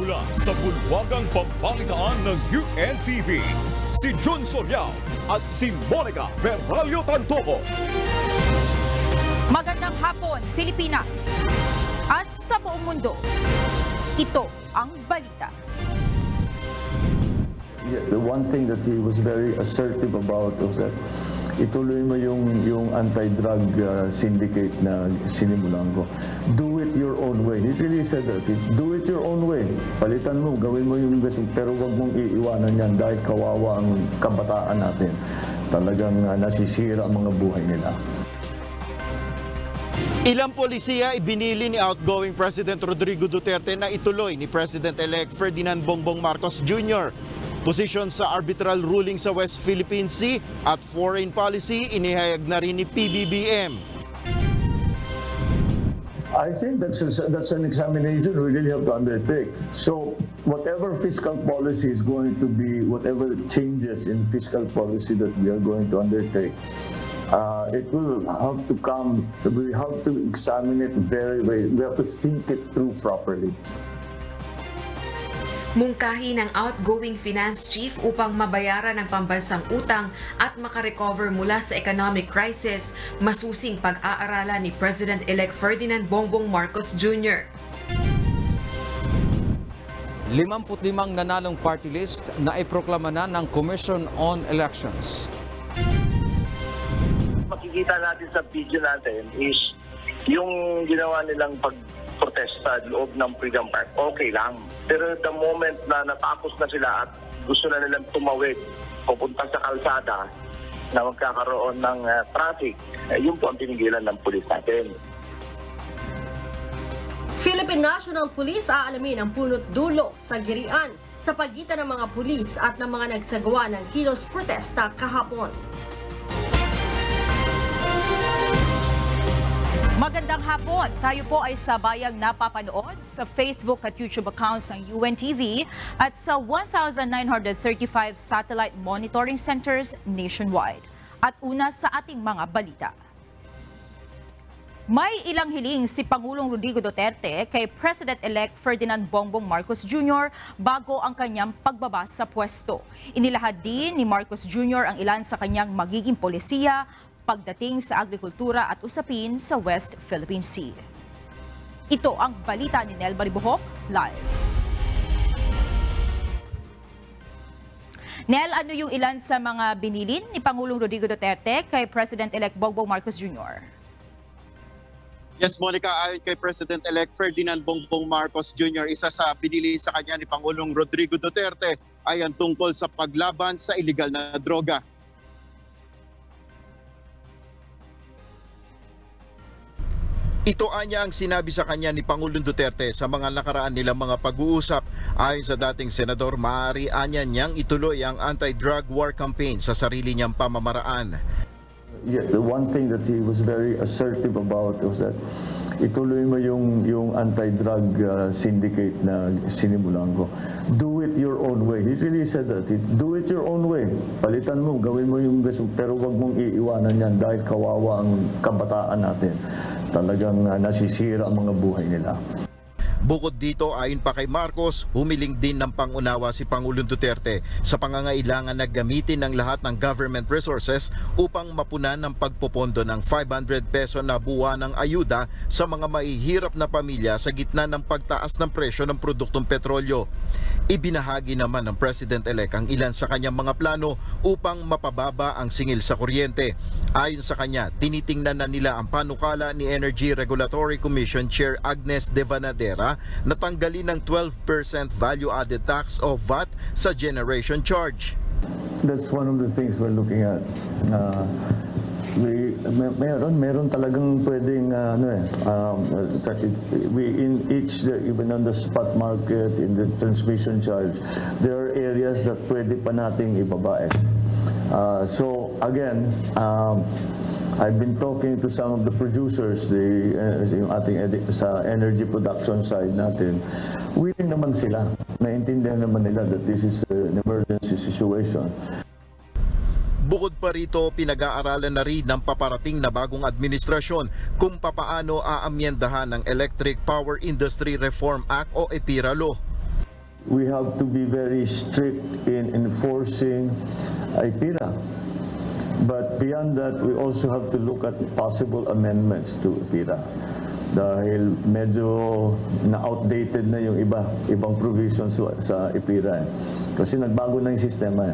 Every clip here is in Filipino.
Mula sa bulwagang pambalitaan ng UNTV, si Jun Soriao at si Monica Ferralio Tantoco. Magandang hapon, Pilipinas! At sa buong mundo, ito ang balita. Yeah, the one thing that he was very assertive about was that ituloy mo yung, yung anti-drug uh, syndicate na sinimulan ko. Do it your own way. He really said that. Do it your own way. Palitan mo, gawin mo yung gusto, pero wag mong iiwanan yan dahil kawawa ang kabataan natin. Talagang uh, nasisira ang mga buhay nila. Ilang polisiya ibinili ni outgoing President Rodrigo Duterte na ituloy ni President-elect Ferdinand Bongbong Marcos Jr. Posisyon sa arbitral ruling sa West Philippine Sea at foreign policy inihayag na rin ni PBBM. I think that's a, that's an examination we really have to undertake. So whatever fiscal policy is going to be, whatever changes in fiscal policy that we are going to undertake, uh, it will have to come. We have to examine it very, very. We have to think it through properly. Mungkahi ng outgoing finance chief upang mabayaran ang pambansang utang at makarecover mula sa economic crisis, masusing pag-aaralan ni President-elect Ferdinand Bongbong Marcos Jr. 55 nanalong party list na iproklama na ng Commission on Elections. makikita natin sa video natin is yung ginawa nilang pagprotesta loob ng Freedom Park, okay lang. Pero the moment na natapos na sila at gusto na nilang tumawid pupunta sa kalsada na magkakaroon ng uh, traffic, eh, yun po ang tinigilan ng pulis natin. Philippine National Police aalamin ang punot dulo sa girian sa pagitan ng mga pulis at ng mga nagsagawa ng kilos protesta kahapon. Magandang hapon! Tayo po ay sabayang napapanood sa Facebook at YouTube accounts ng UNTV at sa 1,935 satellite monitoring centers nationwide. At una sa ating mga balita. May ilang hiling si Pangulong Rodrigo Duterte kay President-elect Ferdinand Bongbong Marcos Jr. bago ang kanyang pagbaba sa pwesto. Inilahad din ni Marcos Jr. ang ilan sa kanyang magiging polisiya pagdating sa agrikultura at usapin sa West Philippine Sea. Ito ang balita ni Nel Baribuhok live. Nel, ano yung ilan sa mga binilin ni Pangulong Rodrigo Duterte kay President-elect Bongbong Marcos Jr.? Yes, Monica, ayon kay President-elect Ferdinand Bongbong Marcos Jr., isa sa binili sa kanya ni Pangulong Rodrigo Duterte ay ang tungkol sa paglaban sa illegal na droga. Ito anya ang sinabi sa kanya ni Pangulong Duterte sa mga nakaraan nilang mga pag-uusap. Ayon sa dating senador, maaari anya niyang ituloy ang anti-drug war campaign sa sarili niyang pamamaraan. Yeah, the one thing that he was very assertive about was that ituloy mo yung yung anti-drug uh, syndicate na sinimulan ko. Do it your own way. He really said that. Do it your own way. Palitan mo, gawin mo yung gusto, pero wag mong iiwanan yan dahil kawawa ang kabataan natin. Talagang uh, nasisira ang mga buhay nila. Bukod dito, ayon pa kay Marcos, humiling din ng pangunawa si Pangulong Duterte sa pangangailangan na gamitin ng lahat ng government resources upang mapunan ng pagpopondo ng 500 peso na buwan ng ayuda sa mga mahihirap na pamilya sa gitna ng pagtaas ng presyo ng produktong petrolyo. Ibinahagi naman ng President-elect ang ilan sa kanyang mga plano upang mapababa ang singil sa kuryente. Ayon sa kanya, tinitingnan na nila ang panukala ni Energy Regulatory Commission Chair Agnes De Vanadera na tanggalin ng 12% value-added tax o VAT sa generation charge. That's one of the things we're looking at. Uh, we may, meron meron talagang pwedeng uh, ano eh um, it, we in each uh, even on the spot market in the transmission charge there are areas that pwede pa nating ibaba eh. Uh, so again um, I've been talking to some of the producers, the uh, yung ating sa energy production side natin. Willing naman sila. Naintindihan naman nila that this is an emergency situation. Bukod pa rito, pinag-aaralan na rin ng paparating na bagong administrasyon kung papaano aamyendahan ng Electric Power Industry Reform Act o EPIRA Law. We have to be very strict in enforcing IPIRA. But beyond that, we also have to look at possible amendments to IPIRA. Dahil medyo na-outdated na yung iba, ibang provisions sa, IPIRA. Kasi nagbago na yung sistema.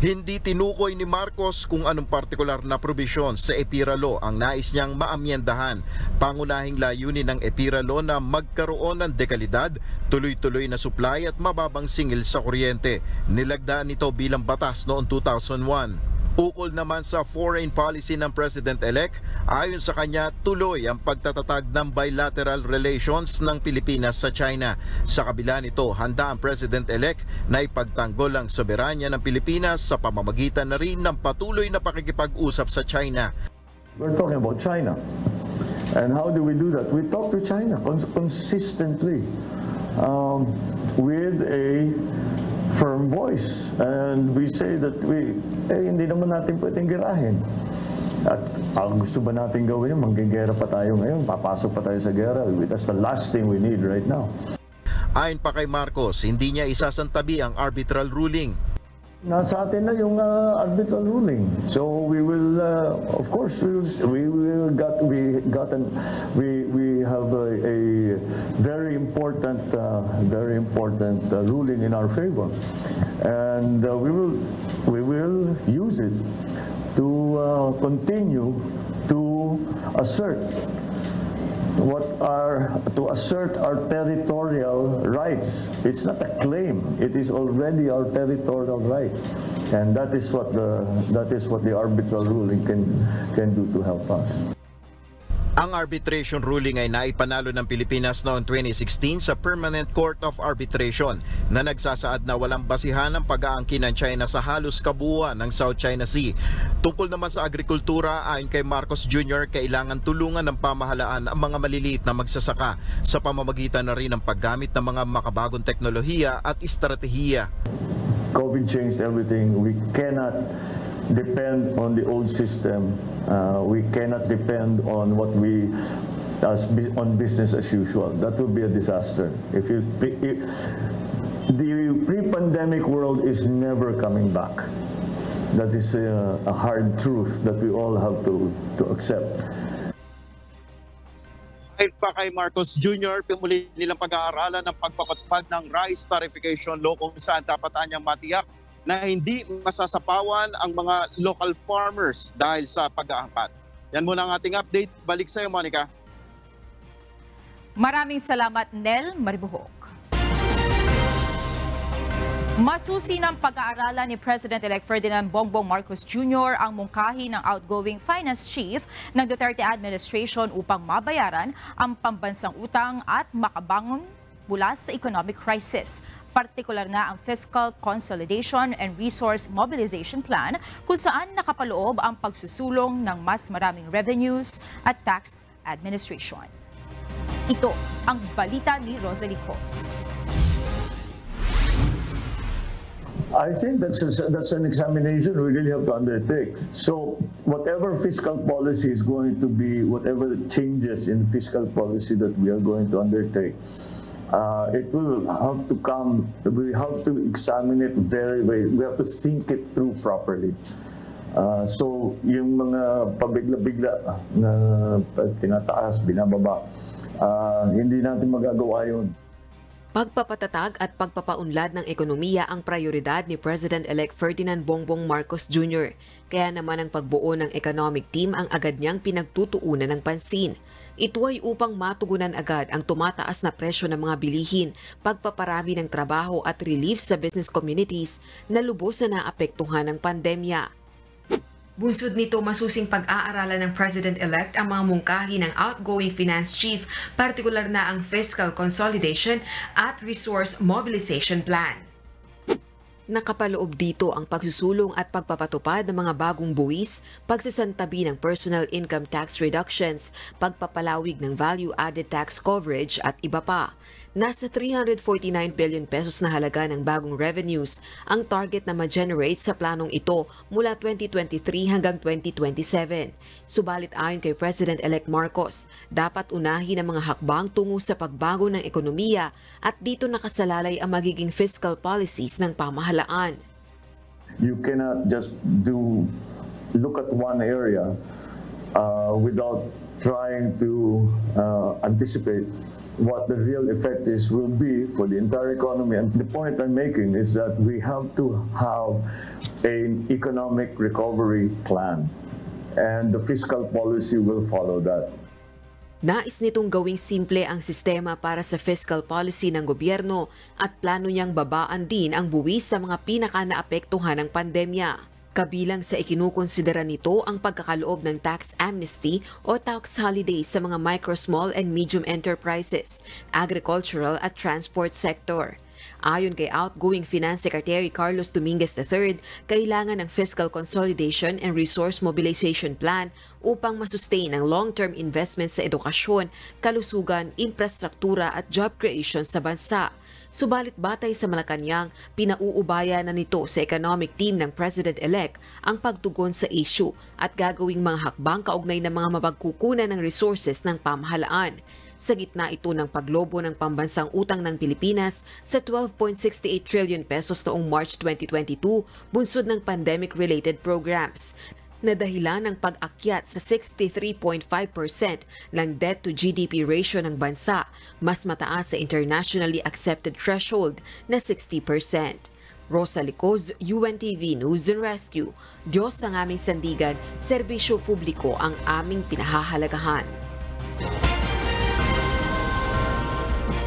Hindi tinukoy ni Marcos kung anong partikular na probisyon sa EPIRA Law ang nais niyang maamyendahan. Pangunahing layunin ng EPIRA Law na magkaroon ng dekalidad, tuloy-tuloy na supply at mababang singil sa kuryente. Nilagdaan nito bilang batas noong 2001. Ukol naman sa foreign policy ng President-elect, ayon sa kanya tuloy ang pagtatatag ng bilateral relations ng Pilipinas sa China. Sa kabila nito, handa ang President-elect na ipagtanggol ang soberanya ng Pilipinas sa pamamagitan na rin ng patuloy na pakikipag-usap sa China. We're talking about China. And how do we do that? We talk to China cons- consistently um, with a firm voice. And we say that we, eh, hindi naman natin pwedeng girahin. At ang gusto ba natin gawin? Manggigera pa tayo ngayon, papasok pa tayo sa gera. That's the last thing we need right now. Ayon pa kay Marcos, hindi niya isasantabi ang arbitral ruling. Nasa atin na yung uh, arbitral ruling. So we will, uh, of course, we will, we will got we gotten we we have a, a very important, uh, very important uh, ruling in our favor, and uh, we will we will use it to uh, continue to assert what are to assert our territorial rights. It's not a claim; it is already our territorial right, and that is what the that is what the arbitral ruling can can do to help us. Ang arbitration ruling ay naipanalo ng Pilipinas noong 2016 sa Permanent Court of Arbitration na nagsasaad na walang basihan ang pag-aangkin ng China sa halos kabuuan ng South China Sea. Tungkol naman sa agrikultura, ayon kay Marcos Jr., kailangan tulungan ng pamahalaan ang mga maliliit na magsasaka sa pamamagitan na rin ng paggamit ng mga makabagong teknolohiya at estratehiya. COVID changed everything. We cannot depend on the old system. Uh, we cannot depend on what we as on business as usual. That would be a disaster. If you if, the pre-pandemic world is never coming back. That is a, a hard truth that we all have to to accept. Ayon pa kay Marcos Jr., pumuli nilang pag-aaralan ng pagpapatupad ng rice tarification law kung saan dapat anyang matiyak na hindi masasapawan ang mga local farmers dahil sa pag-aangkat. Yan muna ang ating update. Balik sa iyo, Monica. Maraming salamat, Nel Maribuhok. Masusi ng pag-aaralan ni President-elect Ferdinand Bongbong Marcos Jr. ang mungkahi ng outgoing finance chief ng Duterte administration upang mabayaran ang pambansang utang at makabangon mula sa economic crisis. Partikular na ang Fiscal Consolidation and Resource Mobilization Plan kung saan nakapaloob ang pagsusulong ng mas maraming revenues at tax administration. Ito ang balita ni Rosalie Cos. I think that's a, that's an examination we really have to undertake. So whatever fiscal policy is going to be, whatever changes in fiscal policy that we are going to undertake, uh, it will have to come. We have to examine it very, very. We have to think it through properly. Uh, so yung mga pabigla-bigla na tinataas, binababa, uh, hindi natin magagawa yun. Pagpapatatag at pagpapaunlad ng ekonomiya ang prioridad ni President-elect Ferdinand Bongbong Marcos Jr. Kaya naman ang pagbuo ng economic team ang agad niyang pinagtutuunan ng pansin. Ito ay upang matugunan agad ang tumataas na presyo ng mga bilihin, pagpaparami ng trabaho at relief sa business communities na lubos na naapektuhan ng pandemya. Bunsod nito, masusing pag-aaralan ng President-elect ang mga mungkahi ng outgoing finance chief, partikular na ang Fiscal Consolidation at Resource Mobilization Plan. Nakapaloob dito ang pagsusulong at pagpapatupad ng mga bagong buwis, pagsasantabi ng personal income tax reductions, pagpapalawig ng value-added tax coverage at iba pa. Nasa 349 billion pesos na halaga ng bagong revenues ang target na ma-generate sa planong ito mula 2023 hanggang 2027. Subalit ayon kay President-elect Marcos, dapat unahin ang mga hakbang tungo sa pagbago ng ekonomiya at dito nakasalalay ang magiging fiscal policies ng pamahalaan. You cannot just do look at one area uh, without trying to uh, anticipate what the real effect is will be for the entire economy. And the point I'm making is that we have to have an economic recovery plan. And the fiscal policy will follow that. Nais nitong gawing simple ang sistema para sa fiscal policy ng gobyerno at plano niyang babaan din ang buwis sa mga pinaka-naapektuhan ng pandemya. Kabilang sa ikinukonsidera nito ang pagkakaloob ng tax amnesty o tax holiday sa mga micro, small and medium enterprises, agricultural at transport sector. Ayon kay outgoing Finance Secretary Carlos Dominguez III, kailangan ng fiscal consolidation and resource mobilization plan upang masustain ang long-term investment sa edukasyon, kalusugan, infrastruktura at job creation sa bansa. Subalit batay sa Malacanang, pinauubaya na nito sa economic team ng President-elect ang pagtugon sa issue at gagawing mga hakbang kaugnay ng mga mapagkukunan ng resources ng pamahalaan. Sa gitna ito ng paglobo ng pambansang utang ng Pilipinas sa 12.68 trillion pesos noong March 2022, bunsod ng pandemic-related programs na dahilan ng pag-akyat sa 63.5% ng debt to GDP ratio ng bansa, mas mataas sa internationally accepted threshold na 60%. Rosa Licoz, UNTV News and Rescue. Diyos ang aming sandigan, serbisyo publiko ang aming pinahahalagahan.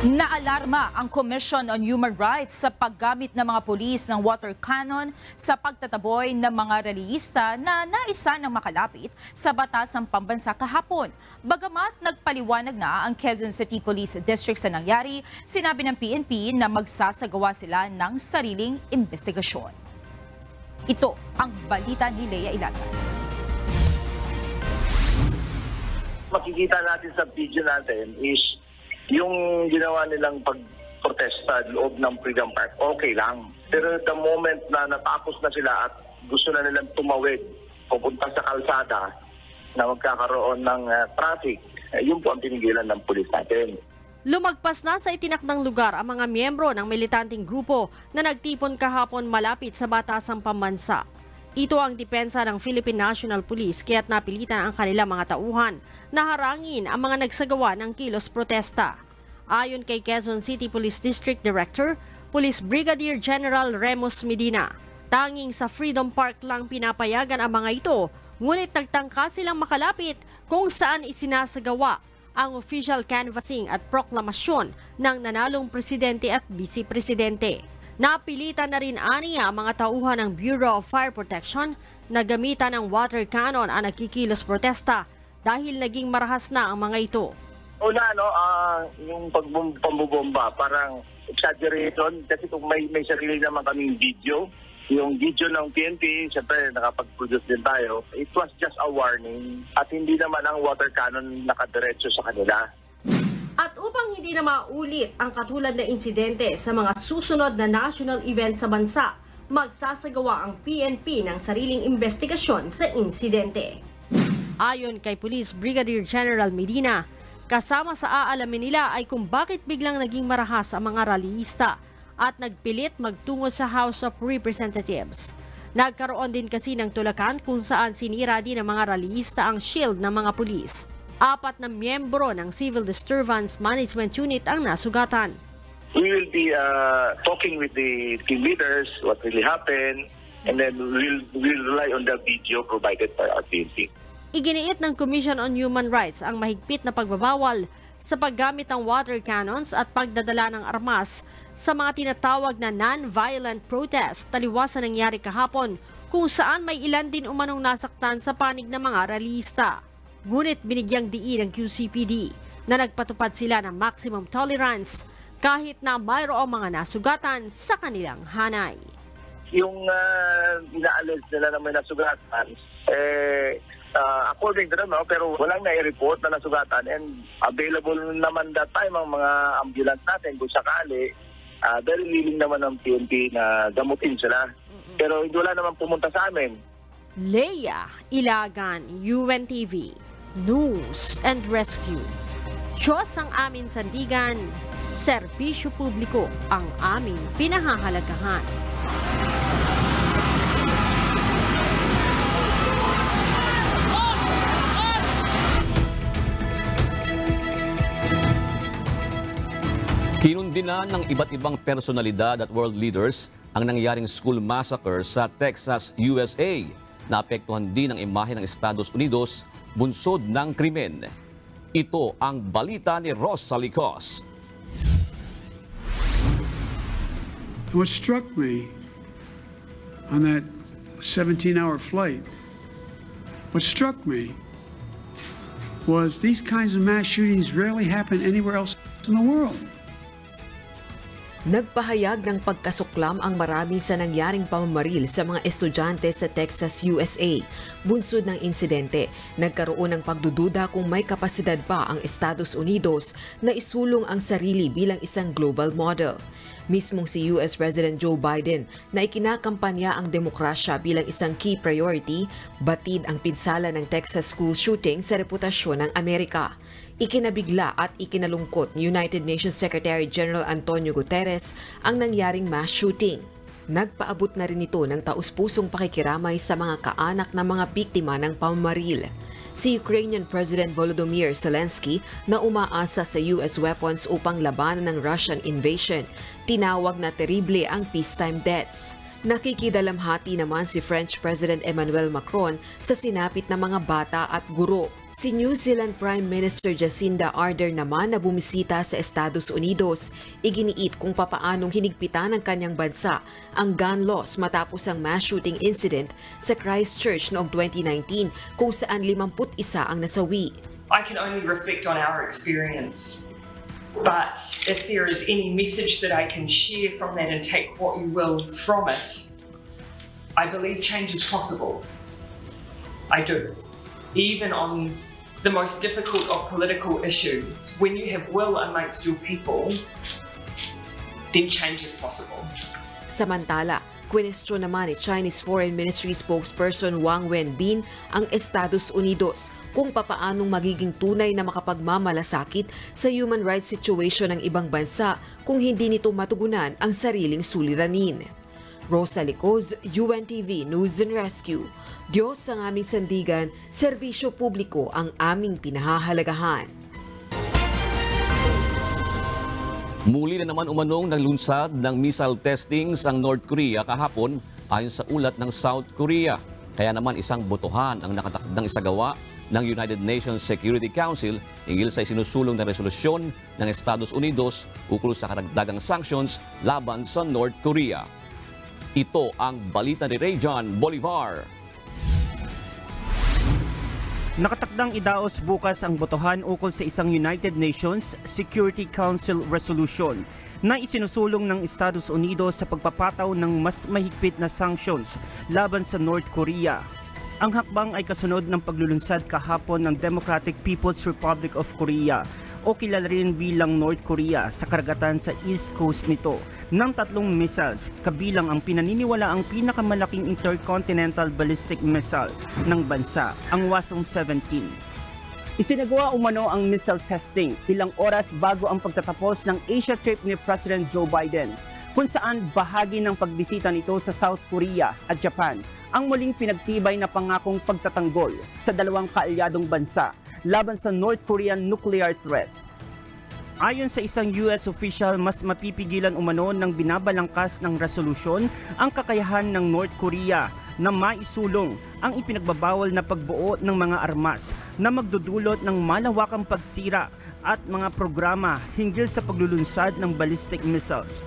Naalarma ang Commission on Human Rights sa paggamit ng mga pulis ng water cannon sa pagtataboy ng mga reliyista na naisa ng makalapit sa batasang pambansa kahapon. Bagamat nagpaliwanag na ang Quezon City Police District sa nangyari, sinabi ng PNP na magsasagawa sila ng sariling investigasyon. Ito ang balita ni Leia Ilata. makikita natin sa video natin is yung ginawa nilang pagprotesta loob ng Freedom Park, okay lang. Pero the moment na natapos na sila at gusto na nilang tumawid, pupunta sa kalsada na magkakaroon ng uh, traffic, eh, yun po ang tinigilan ng pulis natin. Lumagpas na sa itinakdang lugar ang mga miyembro ng militanteng grupo na nagtipon kahapon malapit sa batasang pambansa. Ito ang depensa ng Philippine National Police kaya't napilitan ang kanilang mga tauhan na harangin ang mga nagsagawa ng kilos protesta. Ayon kay Quezon City Police District Director, Police Brigadier General Remus Medina, tanging sa Freedom Park lang pinapayagan ang mga ito, ngunit nagtangka silang makalapit kung saan isinasagawa ang official canvassing at proklamasyon ng nanalong presidente at vice-presidente. Napilitan na rin aniya ang mga tauhan ng Bureau of Fire Protection na gamitan ng water cannon ang nagkikilos protesta dahil naging marahas na ang mga ito. Una, no, ah, yung pambubomba, parang exaggeration kasi kung may, may sarili naman kaming video, yung video ng PNP, siyempre nakapag-produce din tayo, it was just a warning at hindi naman ang water cannon nakadiretso sa kanila. At upang hindi na maulit ang katulad na insidente sa mga susunod na national event sa bansa, magsasagawa ang PNP ng sariling investigasyon sa insidente. Ayon kay Police Brigadier General Medina, kasama sa aalamin nila ay kung bakit biglang naging marahas ang mga rallyista at nagpilit magtungo sa House of Representatives. Nagkaroon din kasi ng tulakan kung saan sinira din ng mga rallyista ang shield ng mga pulis. Apat na miyembro ng Civil Disturbance Management Unit ang nasugatan. We will be uh, talking with the team leaders, what really happened, and then we'll, we'll rely on the video provided by our PNP. Iginiit ng Commission on Human Rights ang mahigpit na pagbabawal sa paggamit ng water cannons at pagdadala ng armas sa mga tinatawag na non-violent protest taliwas sa nangyari kahapon kung saan may ilan din umanong nasaktan sa panig ng mga ralista. Ngunit binigyang diin ng QCPD na nagpatupad sila ng maximum tolerance kahit na mayroong mga nasugatan sa kanilang hanay. Yung uh, inaalis nila na may nasugatan, eh, uh, according to them, no? pero walang nai-report na nasugatan and available naman that time ang mga ambulance natin kung sakali. Uh, very willing naman ng PNP na gamutin sila. Pero hindi wala naman pumunta sa amin. Leia Ilagan, UNTV, News and Rescue. Diyos ang aming sandigan, serbisyo publiko ang aming pinahahalagahan. Kinundinan ng iba't ibang personalidad at world leaders ang nangyaring school massacre sa Texas, USA. Naapektuhan din ang imahe ng Estados Unidos, bunsod ng krimen. Ito ang balita ni Ross Salicos. What struck me on that 17-hour flight, what struck me was these kinds of mass shootings rarely happen anywhere else in the world. Nagpahayag ng pagkasuklam ang marami sa nangyaring pamamaril sa mga estudyante sa Texas, USA. Bunsod ng insidente, nagkaroon ng pagdududa kung may kapasidad pa ang Estados Unidos na isulong ang sarili bilang isang global model. Mismong si US President Joe Biden na ikinakampanya ang demokrasya bilang isang key priority, batid ang pinsala ng Texas school shooting sa reputasyon ng Amerika ikinabigla at ikinalungkot ni United Nations Secretary General Antonio Guterres ang nangyaring mass shooting. Nagpaabot na rin ito ng taus-pusong pakikiramay sa mga kaanak ng mga biktima ng pamamaril. Si Ukrainian President Volodymyr Zelensky na umaasa sa US weapons upang labanan ng Russian invasion, tinawag na terrible ang peacetime deaths. Nakikidalamhati naman si French President Emmanuel Macron sa sinapit ng mga bata at guro Si New Zealand Prime Minister Jacinda Ardern naman na bumisita sa Estados Unidos, iginiit kung papaanong hinigpitan ng kanyang bansa ang gun laws matapos ang mass shooting incident sa Christchurch noong 2019 kung saan 51 ang nasawi. I can only reflect on our experience. But if there is any message that I can share from that and take what you will from it, I believe change is possible. I do. Even on the most difficult of political issues, when you have will amongst your people, then change is possible. Samantala, kwestiyon naman ni Chinese Foreign Ministry spokesperson Wang Wenbin ang Estados Unidos kung papaanong magiging tunay na makapagmamalasakit sa human rights situation ng ibang bansa kung hindi nito matugunan ang sariling suliranin. Rosa Licoz, UNTV News and Rescue. Diyos ang aming sandigan, serbisyo publiko ang aming pinahahalagahan. Muli na naman umanong naglunsad ng missile testings ang North Korea kahapon ayon sa ulat ng South Korea. Kaya naman isang botohan ang nakatakdang isagawa ng United Nations Security Council hinggil sa isinusulong na resolusyon ng Estados Unidos ukol sa karagdagang sanctions laban sa North Korea. Ito ang balita ni Ray John Bolivar. Nakatakdang idaos bukas ang botohan ukol sa isang United Nations Security Council resolution na isinusulong ng Estados Unidos sa pagpapataw ng mas mahigpit na sanctions laban sa North Korea. Ang hakbang ay kasunod ng paglulunsad kahapon ng Democratic People's Republic of Korea o kilala rin bilang North Korea sa karagatan sa east coast nito ng tatlong missiles kabilang ang pinaniniwala ang pinakamalaking intercontinental ballistic missile ng bansa, ang Wasong 17. Isinagawa umano ang missile testing ilang oras bago ang pagtatapos ng Asia trip ni President Joe Biden kung saan bahagi ng pagbisita nito sa South Korea at Japan ang muling pinagtibay na pangakong pagtatanggol sa dalawang kaalyadong bansa laban sa North Korean nuclear threat. Ayon sa isang US official, mas mapipigilan umano ng binabalangkas ng resolusyon ang kakayahan ng North Korea na maisulong ang ipinagbabawal na pagbuo ng mga armas na magdudulot ng malawakang pagsira at mga programa hinggil sa paglulunsad ng ballistic missiles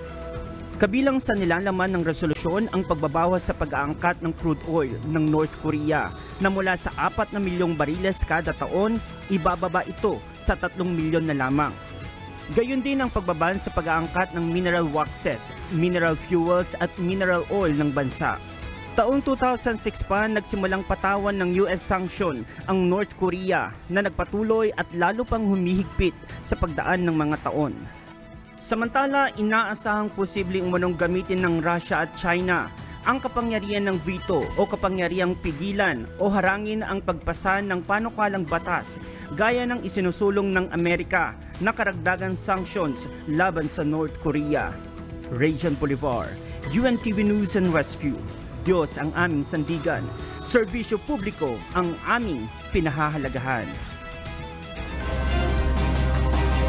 Kabilang sa nilalaman ng resolusyon ang pagbabawas sa pag-aangkat ng crude oil ng North Korea na mula sa 4 na milyong bariles kada taon, ibababa ito sa 3 milyon na lamang. Gayon din ang pagbaban sa pag-aangkat ng mineral waxes, mineral fuels at mineral oil ng bansa. Taong 2006 pa nagsimulang patawan ng US sanction ang North Korea na nagpatuloy at lalo pang humihigpit sa pagdaan ng mga taon. Samantala, inaasahang posibleng umanong gamitin ng Russia at China ang kapangyarihan ng veto o kapangyarihang pigilan o harangin ang pagpasa ng panukalang batas gaya ng isinusulong ng Amerika na karagdagang sanctions laban sa North Korea. Region Bolivar, UNTV News and Rescue. Diyos ang aming sandigan. Serbisyo publiko ang aming pinahahalagahan.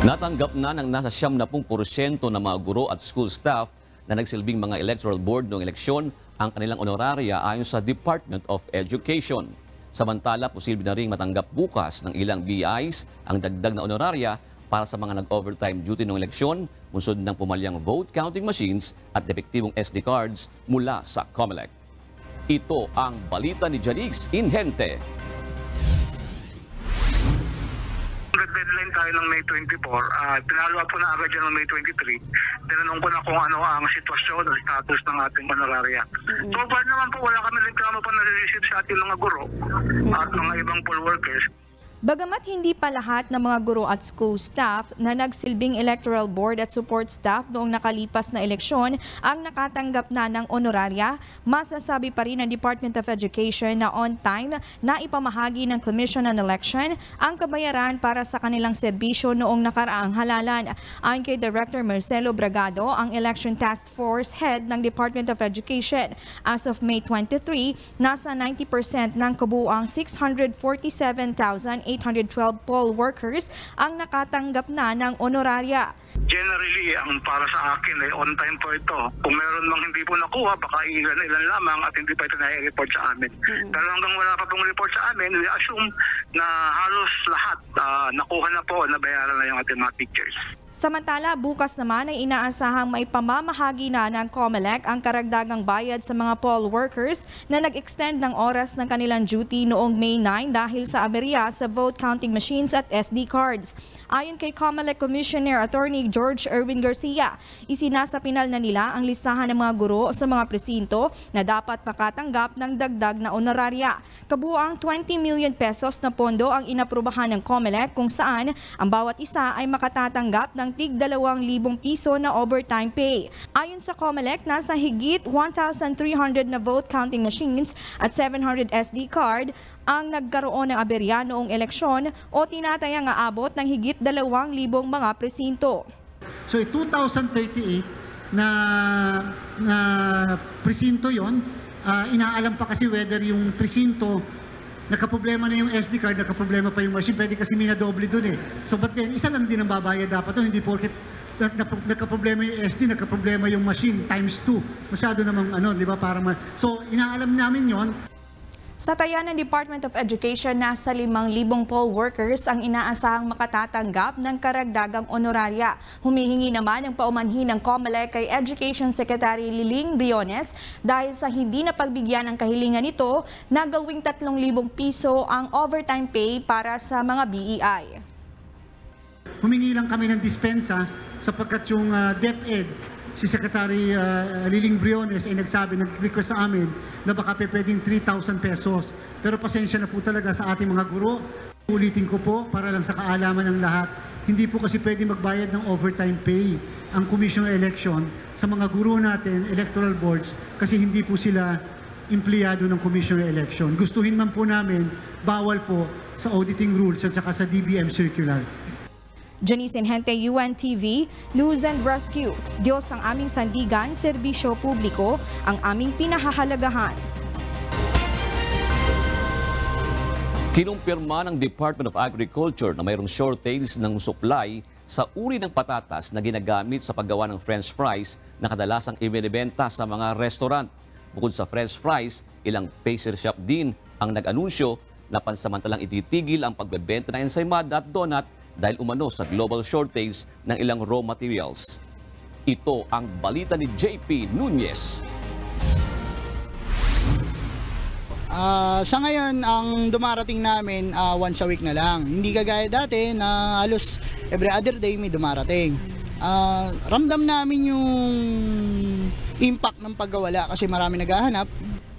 Natanggap na ng nasa 70% ng mga guro at school staff na nagsilbing mga electoral board noong eleksyon ang kanilang honoraria ayon sa Department of Education. Samantala, posible na rin matanggap bukas ng ilang BIs ang dagdag na honoraria para sa mga nag-overtime duty noong eleksyon, munsod ng pumalyang vote counting machines at depektibong SD cards mula sa COMELEC. Ito ang balita ni Janice Inhente. Nag-deadline tayo ng May 24. Uh, pinalo po na agad yan ng May 23. Tinanong ko na kung ano ang sitwasyon o status ng ating honoraria. So far naman po, wala kami reklamo pa na-receive sa ating mga guro at mga ibang poll workers. Bagamat hindi pa lahat ng mga guro at school staff na nagsilbing electoral board at support staff noong nakalipas na eleksyon ang nakatanggap na ng honoraria, masasabi pa rin ng Department of Education na on time na ipamahagi ng Commission on Election ang kabayaran para sa kanilang serbisyo noong nakaraang halalan. Ayon kay Director Marcelo Bragado, ang Election Task Force Head ng Department of Education, as of May 23, nasa 90% ng kabuuang 647,000 812 poll workers ang nakatanggap na ng honoraria. Generally, ang para sa akin ay on time po ito. Kung meron mang hindi po nakuha, baka ilan-ilan lamang at hindi pa ito nai-report sa amin. Pero hanggang wala pa pong report sa amin, we assume na halos lahat uh, nakuha na po, nabayaran na yung ating mga teachers. Samantala, bukas naman ay inaasahang may pamamahagi na ng COMELEC ang karagdagang bayad sa mga poll workers na nag-extend ng oras ng kanilang duty noong May 9 dahil sa aberya sa vote counting machines at SD cards. Ayon kay COMELEC Commissioner Attorney George Erwin Garcia, isinasapinal na nila ang listahan ng mga guro sa mga presinto na dapat makatanggap ng dagdag na honoraria. Kabuang 20 million pesos na pondo ang inaprubahan ng COMELEC kung saan ang bawat isa ay makatatanggap ng tig 2,000 piso na overtime pay. Ayon sa COMELEC, nasa higit 1,300 na vote counting machines at 700 SD card ang nagkaroon ng aberya noong eleksyon o tinatayang aabot ng higit 2,000 mga presinto. So 2038 na, na presinto yon, uh, inaalam pa kasi whether yung presinto nagka-problema na yung SD card, nagka-problema pa yung machine, pwede kasi minadoble dun eh. So but then, isa lang din ang babayad dapat to, hindi porket nagka-problema yung SD, nagka-problema yung machine times 2. Masyado namang ano, di ba, para So, inaalam namin yon sa taya ng Department of Education, nasa 5,000 poll workers ang inaasahang makatatanggap ng karagdagang honoraria. Humihingi naman ng paumanhin ng COMELEC kay Education Secretary Liling Briones dahil sa hindi na pagbigyan ng kahilingan nito na gawing 3,000 piso ang overtime pay para sa mga BEI. Humingi lang kami ng dispensa sapagkat yung uh, DepEd si Secretary uh, Liling Briones ay nagsabi, nag-request sa amin na baka pwedeng 3,000 pesos. Pero pasensya na po talaga sa ating mga guro. Ulitin ko po para lang sa kaalaman ng lahat. Hindi po kasi pwede magbayad ng overtime pay ang Commission on Election sa mga guro natin, electoral boards, kasi hindi po sila empleyado ng Commission on Election. Gustuhin man po namin, bawal po sa auditing rules at saka sa DBM circular. Janice Inhente, UNTV, News and Rescue. Diyos ang aming sandigan, serbisyo publiko, ang aming pinahahalagahan. Kinumpirma ng Department of Agriculture na mayroong shortage ng supply sa uri ng patatas na ginagamit sa paggawa ng french fries na kadalasang ibinibenta sa mga restaurant. Bukod sa french fries, ilang pastry shop din ang nag-anunsyo na pansamantalang ititigil ang pagbebenta ng ensaymada at donut dahil umano sa global shortage ng ilang raw materials. Ito ang balita ni JP Nunez. Uh, sa ngayon, ang dumarating namin uh, once a week na lang. Hindi kagaya dati na halos every other day may dumarating. Uh, ramdam namin yung impact ng pagkawala kasi marami naghahanap.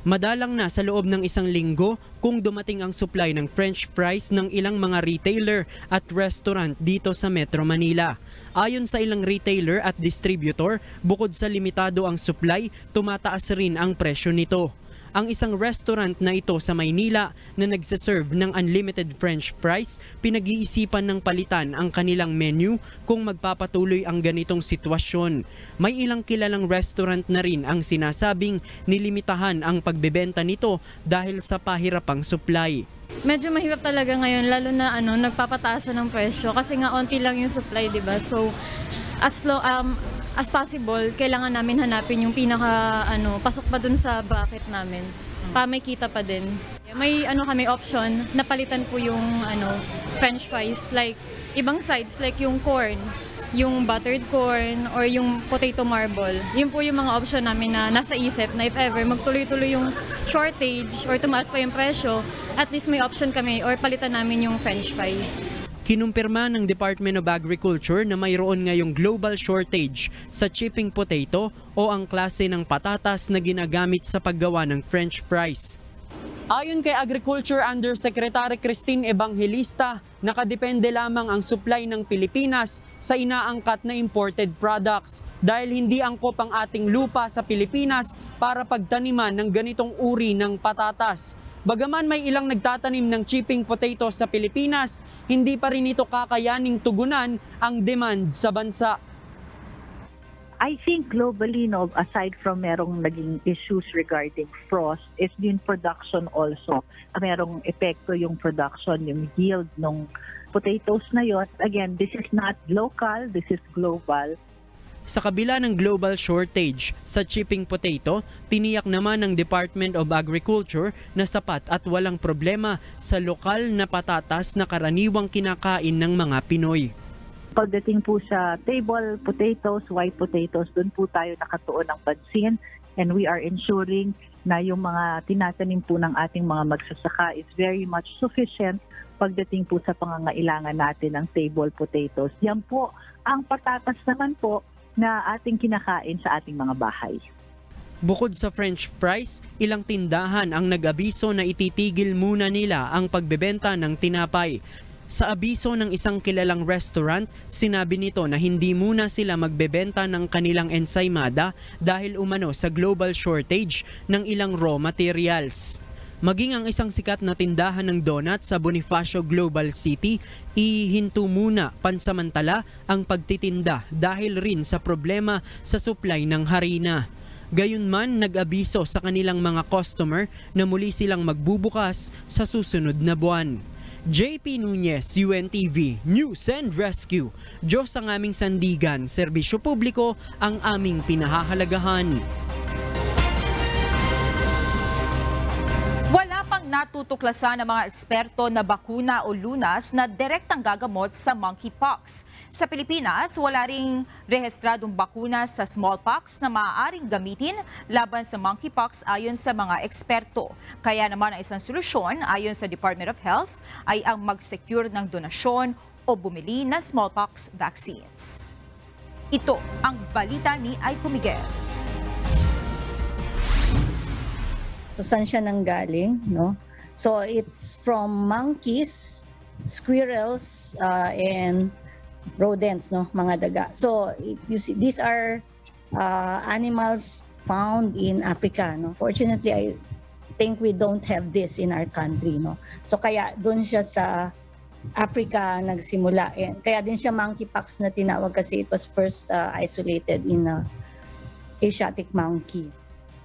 Madalang na sa loob ng isang linggo kung dumating ang supply ng french fries ng ilang mga retailer at restaurant dito sa Metro Manila. Ayon sa ilang retailer at distributor, bukod sa limitado ang supply, tumataas rin ang presyo nito ang isang restaurant na ito sa Maynila na nagsaserve ng unlimited french fries, pinag-iisipan ng palitan ang kanilang menu kung magpapatuloy ang ganitong sitwasyon. May ilang kilalang restaurant na rin ang sinasabing nilimitahan ang pagbebenta nito dahil sa pahirapang supply. Medyo mahirap talaga ngayon lalo na ano nagpapataas ng presyo kasi nga onti lang yung supply, 'di ba? So as low um as possible, kailangan namin hanapin yung pinaka ano, pasok pa dun sa bracket namin. Para may kita pa din. May ano kami option, napalitan po yung ano, french fries like ibang sides like yung corn, yung buttered corn or yung potato marble. Yun po yung mga option namin na nasa isip na if ever magtuloy-tuloy yung shortage or tumaas pa yung presyo, at least may option kami or palitan namin yung french fries. Kinumpirma ng Department of Agriculture na mayroon ngayong global shortage sa chipping potato o ang klase ng patatas na ginagamit sa paggawa ng french fries. Ayon kay Agriculture Undersecretary Christine Evangelista, nakadepende lamang ang supply ng Pilipinas sa inaangkat na imported products dahil hindi angkop ang ating lupa sa Pilipinas para pagtaniman ng ganitong uri ng patatas. Bagaman may ilang nagtatanim ng chipping potatoes sa Pilipinas, hindi pa rin ito kakayaning tugunan ang demand sa bansa. I think globally, no, aside from merong naging issues regarding frost, is din production also. Merong epekto yung production, yung yield ng potatoes na yon. Again, this is not local, this is global. Sa kabila ng global shortage sa chipping potato, tiniyak naman ng Department of Agriculture na sapat at walang problema sa lokal na patatas na karaniwang kinakain ng mga Pinoy. Pagdating po sa table potatoes, white potatoes, doon po tayo nakatuon ng pansin and we are ensuring na yung mga tinatanim po ng ating mga magsasaka is very much sufficient pagdating po sa pangangailangan natin ng table potatoes. Yan po, ang patatas naman po na ating kinakain sa ating mga bahay. Bukod sa french fries, ilang tindahan ang nag-abiso na ititigil muna nila ang pagbebenta ng tinapay. Sa abiso ng isang kilalang restaurant, sinabi nito na hindi muna sila magbebenta ng kanilang ensaymada dahil umano sa global shortage ng ilang raw materials. Maging ang isang sikat na tindahan ng donut sa Bonifacio Global City, ihinto muna pansamantala ang pagtitinda dahil rin sa problema sa supply ng harina. Gayunman, nag-abiso sa kanilang mga customer na muli silang magbubukas sa susunod na buwan. JP Nunez, UNTV, News and Rescue. Diyos ang aming sandigan, serbisyo publiko ang aming pinahahalagahan. Natutuklasan ng mga eksperto na bakuna o lunas na direktang gagamot sa monkeypox. Sa Pilipinas, wala ring rehestradong bakuna sa smallpox na maaaring gamitin laban sa monkeypox ayon sa mga eksperto. Kaya naman ang isang solusyon ayon sa Department of Health ay ang mag-secure ng donasyon o bumili ng smallpox vaccines. Ito ang balita ni Aiko Miguel. So saan siya nanggaling, no? So it's from monkeys, squirrels, uh, and rodents, no, mga daga. So you see, these are uh, animals found in Africa, no. Fortunately, I think we don't have this in our country, no. So kaya doon siya sa Africa nagsimula. And kaya din siya monkeypox na tinawag kasi it was first uh, isolated in uh, Asiatic monkey.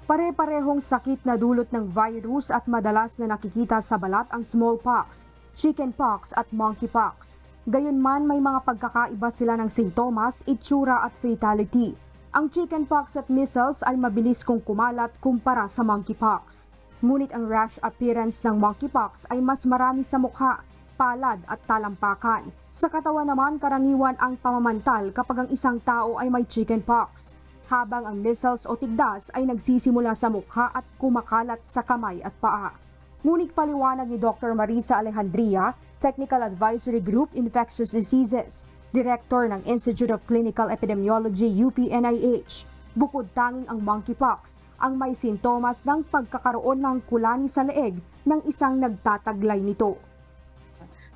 Pare-parehong sakit na dulot ng virus at madalas na nakikita sa balat ang smallpox, chickenpox at monkeypox. Gayunman may mga pagkakaiba sila ng sintomas, itsura at fatality. Ang chickenpox at measles ay mabilis kong kumalat kumpara sa monkeypox. Ngunit ang rash appearance ng monkeypox ay mas marami sa mukha, palad at talampakan. Sa katawan naman karaniwan ang pamamantal kapag ang isang tao ay may chickenpox habang ang measles o tigdas ay nagsisimula sa mukha at kumakalat sa kamay at paa. Ngunit paliwanag ni Dr. Marisa Alejandria, Technical Advisory Group Infectious Diseases, Director ng Institute of Clinical Epidemiology UPNIH, bukod tanging ang monkeypox ang may sintomas ng pagkakaroon ng kulani sa leeg ng isang nagtataglay nito.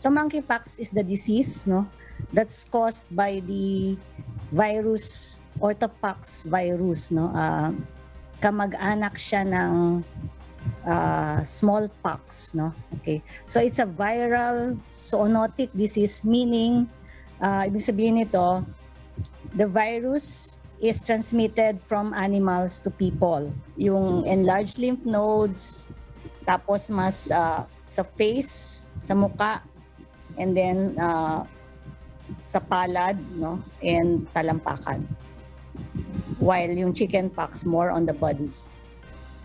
So monkeypox is the disease no that's caused by the virus orthopox virus no? Uh, kamag-anak siya ng uh, smallpox no? Okay. So it's a viral zoonotic disease meaning uh, ibig sabihin nito the virus is transmitted from animals to people. Yung enlarged lymph nodes tapos mas uh, sa face sa muka and then uh, sa palad no and talampakan while yung chickenpox more on the body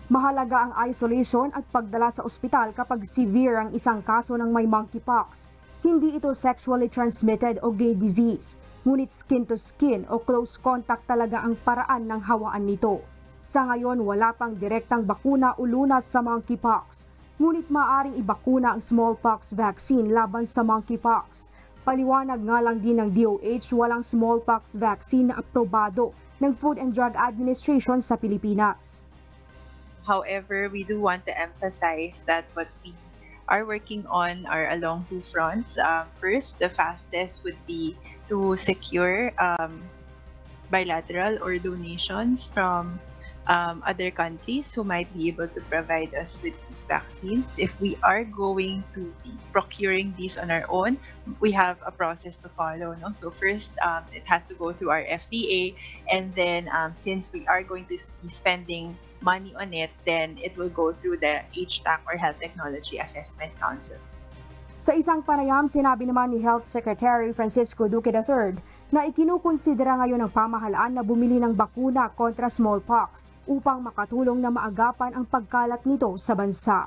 Mahalaga ang isolation at pagdala sa ospital kapag severe ang isang kaso ng may monkeypox. Hindi ito sexually transmitted o gay disease, ngunit skin to skin o close contact talaga ang paraan ng hawaan nito. Sa ngayon, wala pang direktang bakuna o lunas sa monkeypox, ngunit maaring ibakuna ang smallpox vaccine laban sa monkeypox. Paliwanag nga lang din ng DOH walang smallpox vaccine na aprobado ng Food and Drug Administration sa Pilipinas. However, we do want to emphasize that what we are working on are along two fronts. Um, first, the fastest would be to secure um, bilateral or donations from um, other countries who might be able to provide us with these vaccines. If we are going to be procuring these on our own, we have a process to follow. No? So first, um, it has to go through our FDA, and then um, since we are going to be spending money on it, then it will go through the HTAC or Health Technology Assessment Council. Sa isang panayam, sinabi naman ni Health Secretary Francisco Duque III na ikinukonsidera ngayon ng pamahalaan na bumili ng bakuna kontra smallpox upang makatulong na maagapan ang pagkalat nito sa bansa.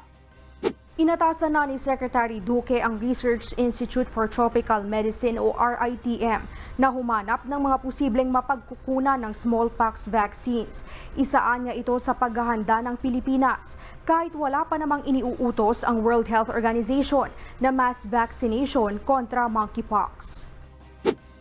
Inatasan na ni Secretary Duque ang Research Institute for Tropical Medicine o RITM na humanap ng mga posibleng mapagkukunan ng smallpox vaccines. Isaan niya ito sa paghahanda ng Pilipinas kahit wala pa namang iniuutos ang World Health Organization na mass vaccination kontra monkeypox.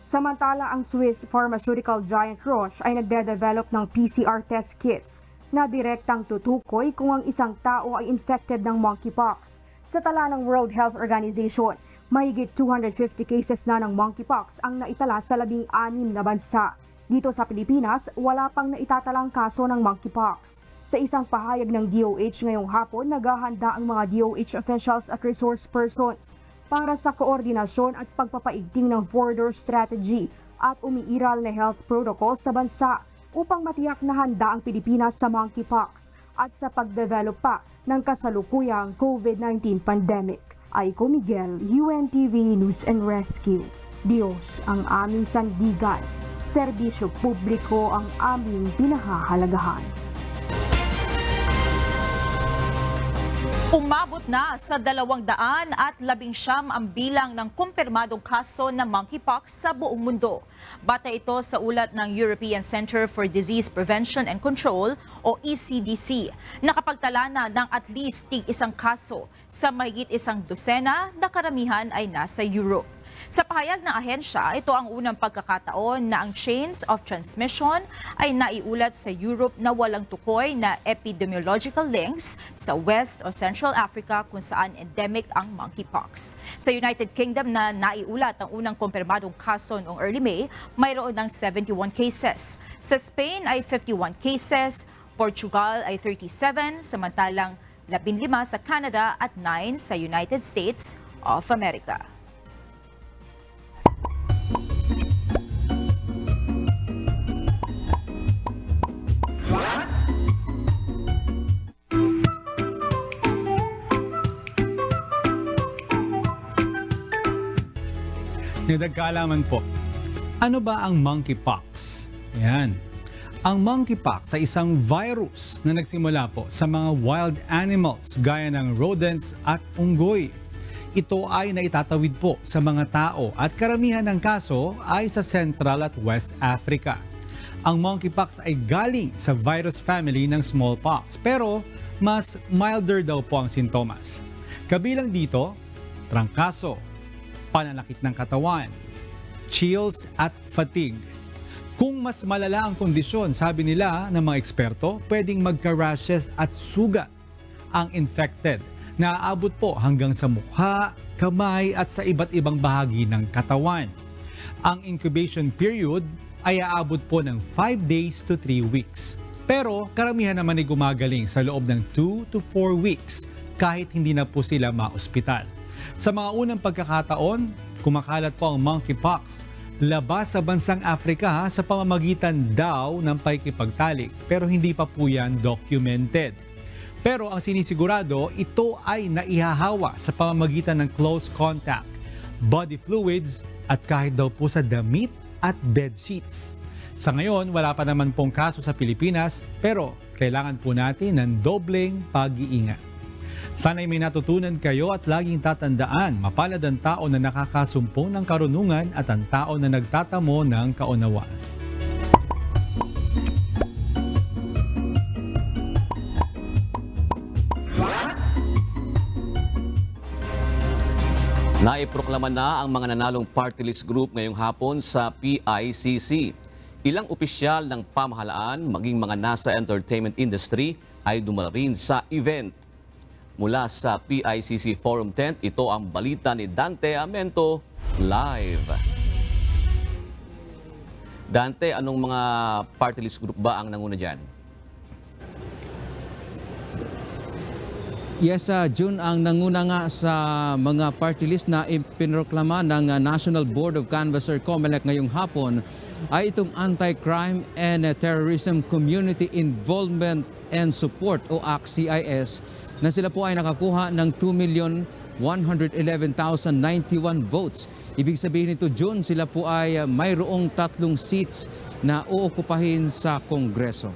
Samantala, ang Swiss pharmaceutical giant Roche ay nagde-develop ng PCR test kits na direktang tutukoy kung ang isang tao ay infected ng monkeypox. Sa tala ng World Health Organization, mahigit 250 cases na ng monkeypox ang naitala sa labing anim na bansa. Dito sa Pilipinas, wala pang naitatalang kaso ng monkeypox. Sa isang pahayag ng DOH ngayong hapon, naghahanda ang mga DOH officials at resource persons para sa koordinasyon at pagpapaigting ng border strategy at umiiral na health protocol sa bansa upang matiyak na handa ang Pilipinas sa monkeypox at sa pagdevelop pa ng kasalukuyang COVID-19 pandemic. Aiko Miguel, UNTV News and Rescue. Diyos ang aming sandigan. Serbisyo publiko ang aming pinahahalagahan. Umabot na sa dalawang daan at labing siyam ang bilang ng kumpirmadong kaso ng monkeypox sa buong mundo. Bata ito sa ulat ng European Center for Disease Prevention and Control o ECDC. Nakapagtala na ng at least tig isang kaso sa mahigit isang dosena na karamihan ay nasa Europe. Sa pahayag ng ahensya, ito ang unang pagkakataon na ang chains of transmission ay naiulat sa Europe na walang tukoy na epidemiological links sa West o Central Africa kung saan endemic ang monkeypox. Sa United Kingdom na naiulat ang unang kumpirmadong kaso noong early May, mayroon ng 71 cases. Sa Spain ay 51 cases, Portugal ay 37, samantalang 15 sa Canada at 9 sa United States of America. Nagkaalaman po, ano ba ang monkeypox? Ayan. Ang monkeypox ay isang virus na nagsimula po sa mga wild animals gaya ng rodents at unggoy. Ito ay naitatawid po sa mga tao at karamihan ng kaso ay sa Central at West Africa. Ang monkeypox ay galing sa virus family ng smallpox pero mas milder daw po ang sintomas. Kabilang dito, trangkaso, pananakit ng katawan, chills at fatigue. Kung mas malala ang kondisyon, sabi nila ng mga eksperto, pwedeng magka-rashes at sugat ang infected. Naaabot po hanggang sa mukha, kamay at sa iba't ibang bahagi ng katawan. Ang incubation period ay aabot po ng 5 days to 3 weeks. Pero karamihan naman ay gumagaling sa loob ng 2 to 4 weeks kahit hindi na po sila maospital. Sa mga unang pagkakataon, kumakalat po ang monkeypox labas sa bansang Afrika sa pamamagitan daw ng paikipagtalik pero hindi pa po yan documented. Pero ang sinisigurado, ito ay naihahawa sa pamamagitan ng close contact, body fluids at kahit daw po sa damit at bed sheets. Sa ngayon, wala pa naman pong kaso sa Pilipinas pero kailangan po natin ng dobleng pag-iingat. Sana'y may natutunan kayo at laging tatandaan, mapalad ang tao na nakakasumpong ng karunungan at ang tao na nagtatamo ng kaunawaan. Naiproklama na ang mga nanalong party list group ngayong hapon sa PICC. Ilang opisyal ng pamahalaan, maging mga nasa entertainment industry, ay dumala rin sa event. Mula sa PICC Forum Tent, ito ang balita ni Dante Amento live. Dante, anong mga party list group ba ang nanguna dyan? Yes, uh, June, ang nanguna nga sa mga party list na ipinroklama ng uh, National Board of Canvasser COMELEC ngayong hapon ay itong Anti-Crime and Terrorism Community Involvement and Support o ACT-CIS na sila po ay nakakuha ng 2,111,091 votes. Ibig sabihin nito, June, sila po ay uh, mayroong tatlong seats na uukupahin sa Kongreso.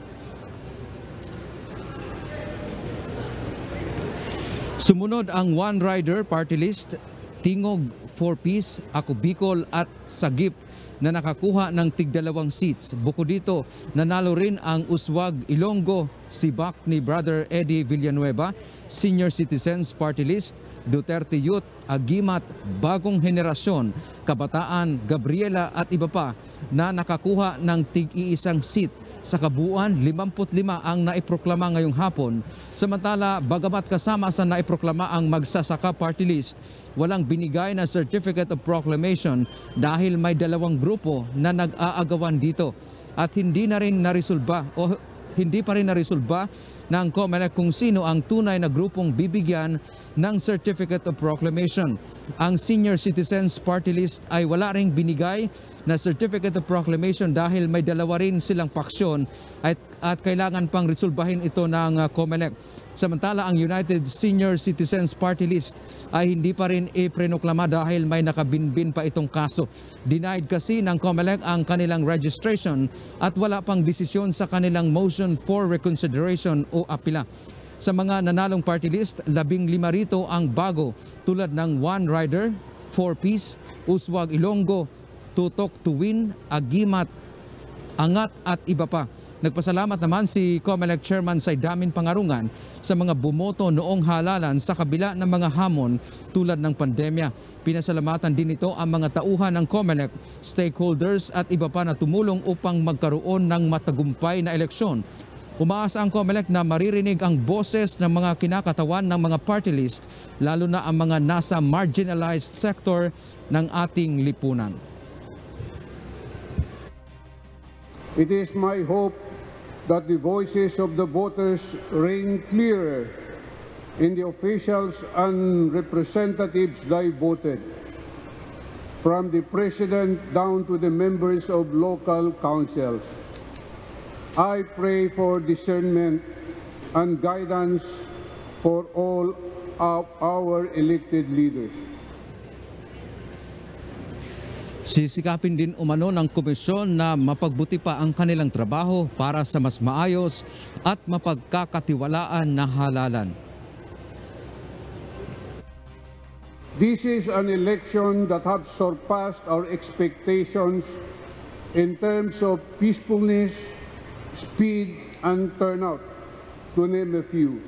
Sumunod ang One Rider Party List, Tingog for Peace, Ako Bicol at Sagip na nakakuha ng tigdalawang seats. Bukod dito, nanalo rin ang Uswag Ilonggo, Sibak ni Brother Eddie Villanueva, Senior Citizens Party List, Duterte Youth, Agimat, Bagong Henerasyon, Kabataan, Gabriela at iba pa na nakakuha ng tig-iisang seat sa kabuuan, 55 ang naiproklama ngayong hapon. Samantala, bagamat kasama sa naiproklama ang magsasaka party list, walang binigay na Certificate of Proclamation dahil may dalawang grupo na nag-aagawan dito at hindi na rin naresolba o hindi pa rin naresolba ng COMELEC kung sino ang tunay na grupong bibigyan ng Certificate of Proclamation. Ang Senior Citizens Party List ay wala ring binigay na Certificate of Proclamation dahil may dalawa rin silang paksyon at, at kailangan pang resolbahin ito ng uh, COMELEC. Samantala, ang United Senior Citizens Party List ay hindi pa rin iprenoklama dahil may nakabinbin pa itong kaso. Denied kasi ng COMELEC ang kanilang registration at wala pang desisyon sa kanilang motion for reconsideration o apila. Sa mga nanalong party list, labing lima rito ang bago tulad ng One Rider, Four Piece, Uswag Ilonggo, Tutok to Win, Agimat, Angat at iba pa. Nagpasalamat naman si COMELEC Chairman Saidamin Pangarungan sa mga bumoto noong halalan sa kabila ng mga hamon tulad ng pandemya. Pinasalamatan din ito ang mga tauhan ng COMELEC, stakeholders at iba pa na tumulong upang magkaroon ng matagumpay na eleksyon Umaasa ang COMELEC na maririnig ang boses ng mga kinakatawan ng mga party list, lalo na ang mga nasa marginalized sector ng ating lipunan. It is my hope that the voices of the voters ring clearer in the officials and representatives they voted, from the President down to the members of local councils. I pray for discernment and guidance for all of our elected leaders. Sisikapin din umano ng komisyon na mapagbuti pa ang kanilang trabaho para sa mas maayos at mapagkakatiwalaan na halalan. This is an election that has surpassed our expectations in terms of peacefulness, speed, and turnout, to name a few.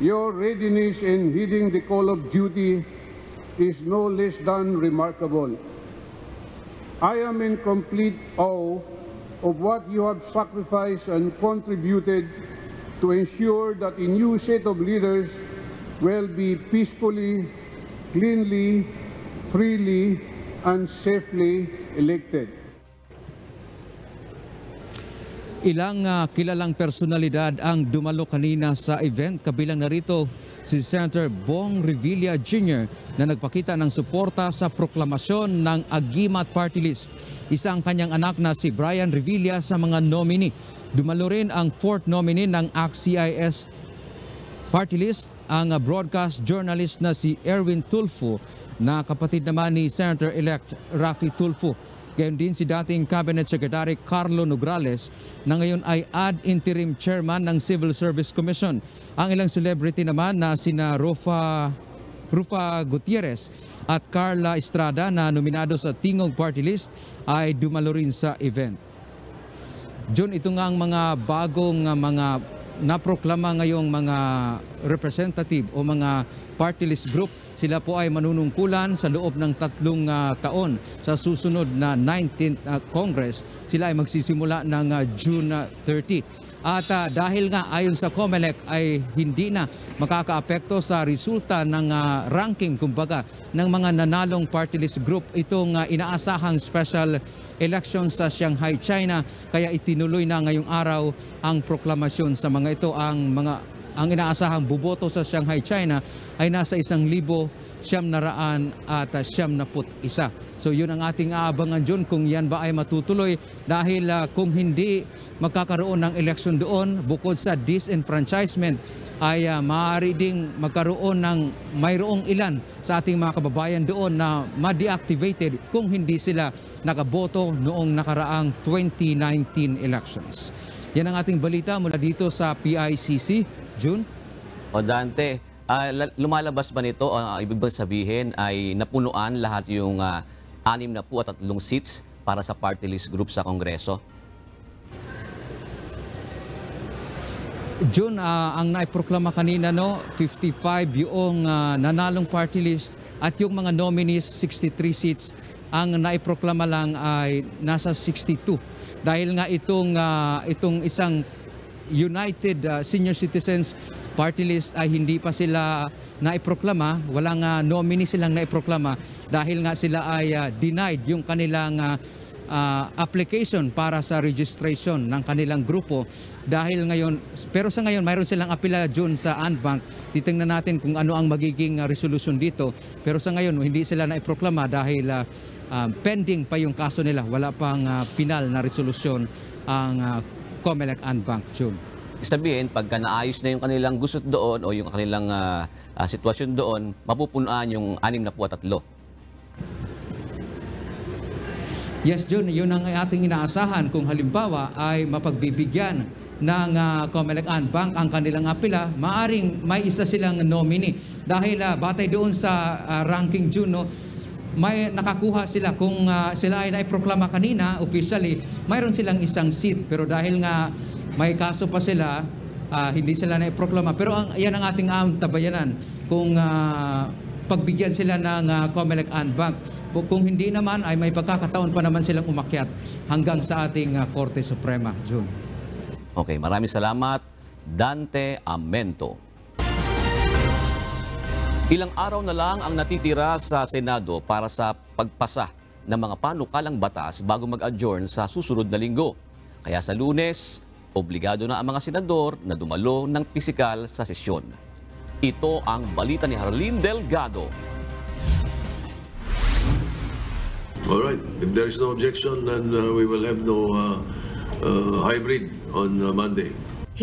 Your readiness in heeding the call of duty is no less than remarkable. I am in complete awe of what you have sacrificed and contributed to ensure that a new set of leaders will be peacefully, cleanly, freely, and safely elected. Ilang ah, kilalang personalidad ang dumalo kanina sa event kabilang narito si Senator Bong Revilla Jr. na nagpakita ng suporta sa proklamasyon ng Agimat Party List. Isa ang kanyang anak na si Brian Revilla sa mga nominee. Dumalo rin ang fourth nominee ng ACT-CIS Party List ang ah, broadcast journalist na si Erwin Tulfo na kapatid naman ni Senator-elect Rafi Tulfo. Gayon din si dating Cabinet Secretary Carlo Nograles na ngayon ay ad interim chairman ng Civil Service Commission. Ang ilang celebrity naman na sina Rufa, Rufa Gutierrez at Carla Estrada na nominado sa Tingog Party List ay dumalo rin sa event. John, ito nga ang mga bagong uh, mga naproklama ngayong mga representative o mga party list group. Sila po ay manunungkulan sa loob ng tatlong uh, taon sa susunod na 19th uh, Congress. Sila ay magsisimula ng uh, June uh, 30. At uh, dahil nga ayon sa COMELEC ay hindi na makakaapekto sa resulta ng uh, ranking kumbaga ng mga nanalong party list group itong uh, inaasahang special election sa Shanghai, China. Kaya itinuloy na ngayong araw ang proklamasyon sa mga ito. Ang mga ang inaasahang buboto sa Shanghai, China ay nasa isang libo siyam na raan at siyam na put isa. So yun ang ating aabangan dyan kung yan ba ay matutuloy dahil uh, kung hindi magkakaroon ng eleksyon doon bukod sa disenfranchisement ay uh, maaari ding magkaroon ng mayroong ilan sa ating mga kababayan doon na ma-deactivated kung hindi sila nakaboto noong nakaraang 2019 elections. Yan ang ating balita mula dito sa PICC. June? O Dante, la- lumalabas ba nito, ah, ibig bang sabihin ay napunuan lahat yung ah, anim na po at tatlong seats para sa party list group sa Kongreso? June, ah, ang naiproklama kanina, no, 55 yung ah, nanalong party list at yung mga nominees, 63 seats. Ang naiproklama lang ay nasa 62. Dahil nga itong, ah, itong isang United ah, Senior Citizens Party List ay hindi pa sila naiproklama, walang uh, nominee silang naiproklama dahil nga sila ay ah, denied yung kanilang ah, ah, application para sa registration ng kanilang grupo. Dahil ngayon pero sa ngayon mayroon silang apela June sa Anbank titingnan natin kung ano ang magiging ah, resolution dito. Pero sa ngayon hindi sila naiproklama dahil ah, ah, pending pa yung kaso nila. Wala pang ah, pinal na resolusyon ang ah, COMELEC Anbank June Sabihin, pagka naayos na yung kanilang gusot doon o yung kanilang ah, ah, sitwasyon doon, mapupunuan yung anim na po at tatlo. Yes, June, yun ang ating inaasahan kung halimbawa ay mapagbibigyan ng uh, Comelec Bank ang kanilang apela, maaring may isa silang nominee. Dahil uh, batay doon sa uh, ranking June, no, may nakakuha sila kung uh, sila ay naiproklama kanina officially, mayroon silang isang seat. Pero dahil nga may kaso pa sila, uh, hindi sila naiproklama. Pero ang, yan ang ating um, tabayanan kung uh, pagbigyan sila ng uh, Comelec Bank. Kung hindi naman ay may pagkakataon pa naman silang umakyat hanggang sa ating uh, Korte Suprema, June. Okay, maraming salamat, Dante Amento. Ilang araw na lang ang natitira sa Senado para sa pagpasa ng mga panukalang batas bago mag-adjourn sa susunod na linggo. Kaya sa lunes, obligado na ang mga senador na dumalo ng pisikal sa sesyon. Ito ang balita ni Harlene Delgado. All right. If there is no objection, then uh, we will have no uh, uh, hybrid on uh, Monday.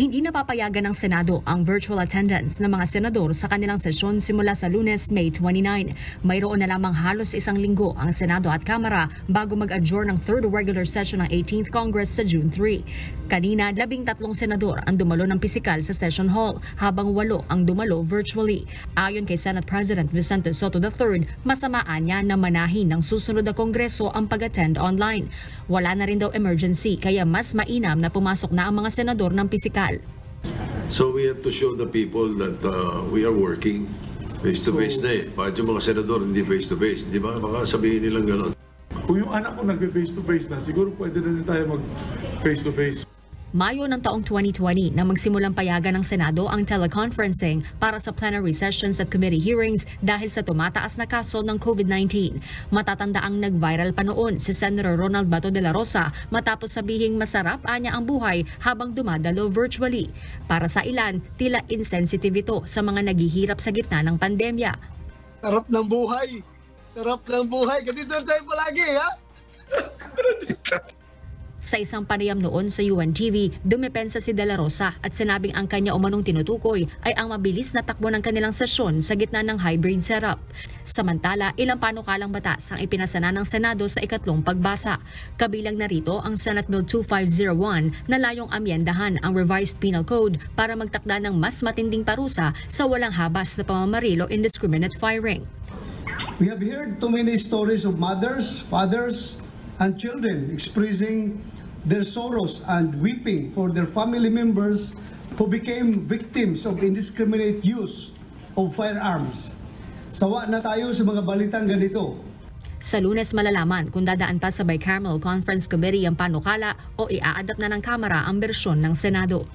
Hindi napapayagan ng Senado ang virtual attendance ng mga senador sa kanilang sesyon simula sa lunes, May 29. Mayroon na lamang halos isang linggo ang Senado at Kamara bago mag-adjourn ng third regular session ng 18th Congress sa June 3. Kanina, labing tatlong senador ang dumalo ng pisikal sa session hall habang walo ang dumalo virtually. Ayon kay Senate President Vicente Soto III, masamaan niya na manahin ng susunod na Kongreso ang pag-attend online. Wala na rin daw emergency kaya mas mainam na pumasok na ang mga senador ng pisikal So we have to show the people that uh, we are working face to face na eh. Bakit yung mga senador hindi face to face? Di ba? Baka sabihin nilang gano'n. Kung yung anak ko nag-face to face na, siguro pwede na din tayo mag face to face. Mayo ng taong 2020 na magsimulang payagan ng Senado ang teleconferencing para sa plenary sessions at committee hearings dahil sa tumataas na kaso ng COVID-19. Matatanda ang nag-viral pa noon si Senator Ronald Bato de la Rosa matapos sabihing masarap anya ang buhay habang dumadalo virtually. Para sa ilan, tila insensitive ito sa mga naghihirap sa gitna ng pandemya. Sarap ng buhay. Sarap ng buhay. Ganito tayo palagi, ha? Sa isang panayam noon sa UNTV, dumepensa si De La Rosa at sinabing ang kanya umanong tinutukoy ay ang mabilis na takbo ng kanilang sesyon sa gitna ng hybrid setup. Samantala, ilang panukalang batas ang ipinasana ng Senado sa ikatlong pagbasa. Kabilang narito ang Senate Bill 2501 na layong amyendahan ang Revised Penal Code para magtakda ng mas matinding parusa sa walang habas na pamamarilo indiscriminate firing. We have heard too many stories of mothers, fathers, and children expressing their sorrows and weeping for their family members who became victims of indiscriminate use of firearms. Sawa na tayo sa mga balitang ganito. Sa lunes malalaman kung dadaan pa sa Bicameral Conference Committee ang panukala o ia-adapt na ng Kamara ang bersyon ng Senado.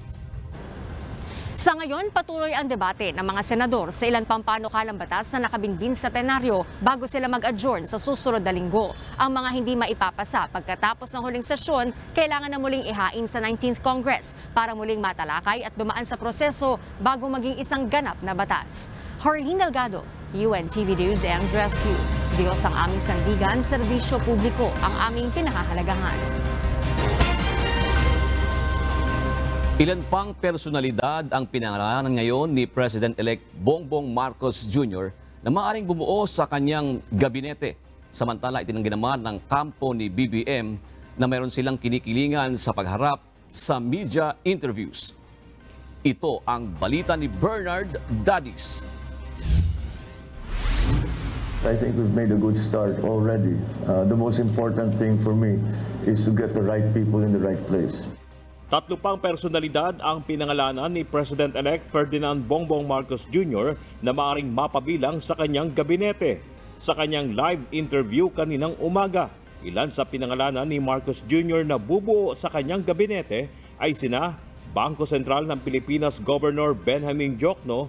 Sa ngayon, patuloy ang debate ng mga senador sa ilan pang panukalang batas na nakabinbin sa plenaryo bago sila mag-adjourn sa susunod na linggo. Ang mga hindi maipapasa pagkatapos ng huling sesyon, kailangan na muling ihain sa 19th Congress para muling matalakay at dumaan sa proseso bago maging isang ganap na batas. Harleen Delgado, UNTV News and Rescue. Diyos ang aming sandigan, serbisyo publiko ang aming pinahahalagahan. Ilan pang personalidad ang pinangalanan ngayon ni President-elect Bongbong Marcos Jr. na maaaring bumuo sa kanyang gabinete. Samantala, itinanggi naman ng kampo ni BBM na mayroon silang kinikilingan sa pagharap sa media interviews. Ito ang balita ni Bernard Dadis. I think we've made a good start already. Uh, the most important thing for me is to get the right people in the right place. Tatlo pang personalidad ang pinangalanan ni President-elect Ferdinand Bongbong Marcos Jr. na maaring mapabilang sa kanyang gabinete. Sa kanyang live interview kaninang umaga, ilan sa pinangalanan ni Marcos Jr. na bubuo sa kanyang gabinete ay sina Bangko Sentral ng Pilipinas Governor Benjamin Jokno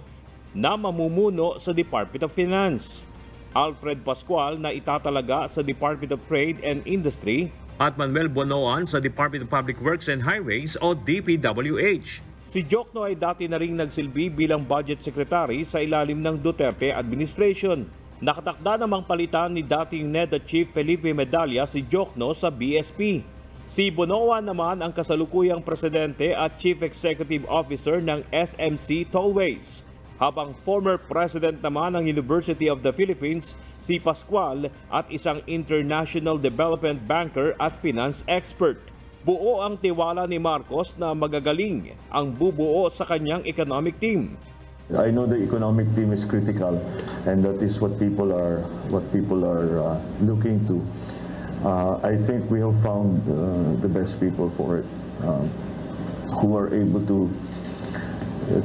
na mamumuno sa Department of Finance, Alfred Pascual na itatalaga sa Department of Trade and Industry at Manuel Bonoan sa Department of Public Works and Highways o DPWH. Si Jokno ay dati na ring nagsilbi bilang budget secretary sa ilalim ng Duterte administration. Nakatakda namang palitan ni dating NEDA Chief Felipe Medalla si Jokno sa BSP. Si Bonoan naman ang kasalukuyang presidente at Chief Executive Officer ng SMC Tollways habang former president naman ng University of the Philippines si Pascual at isang international development banker at finance expert. Buo ang tiwala ni Marcos na magagaling ang bubuo sa kanyang economic team. I know the economic team is critical and that is what people are what people are uh, looking to. Uh, I think we have found uh, the best people for it um, who are able to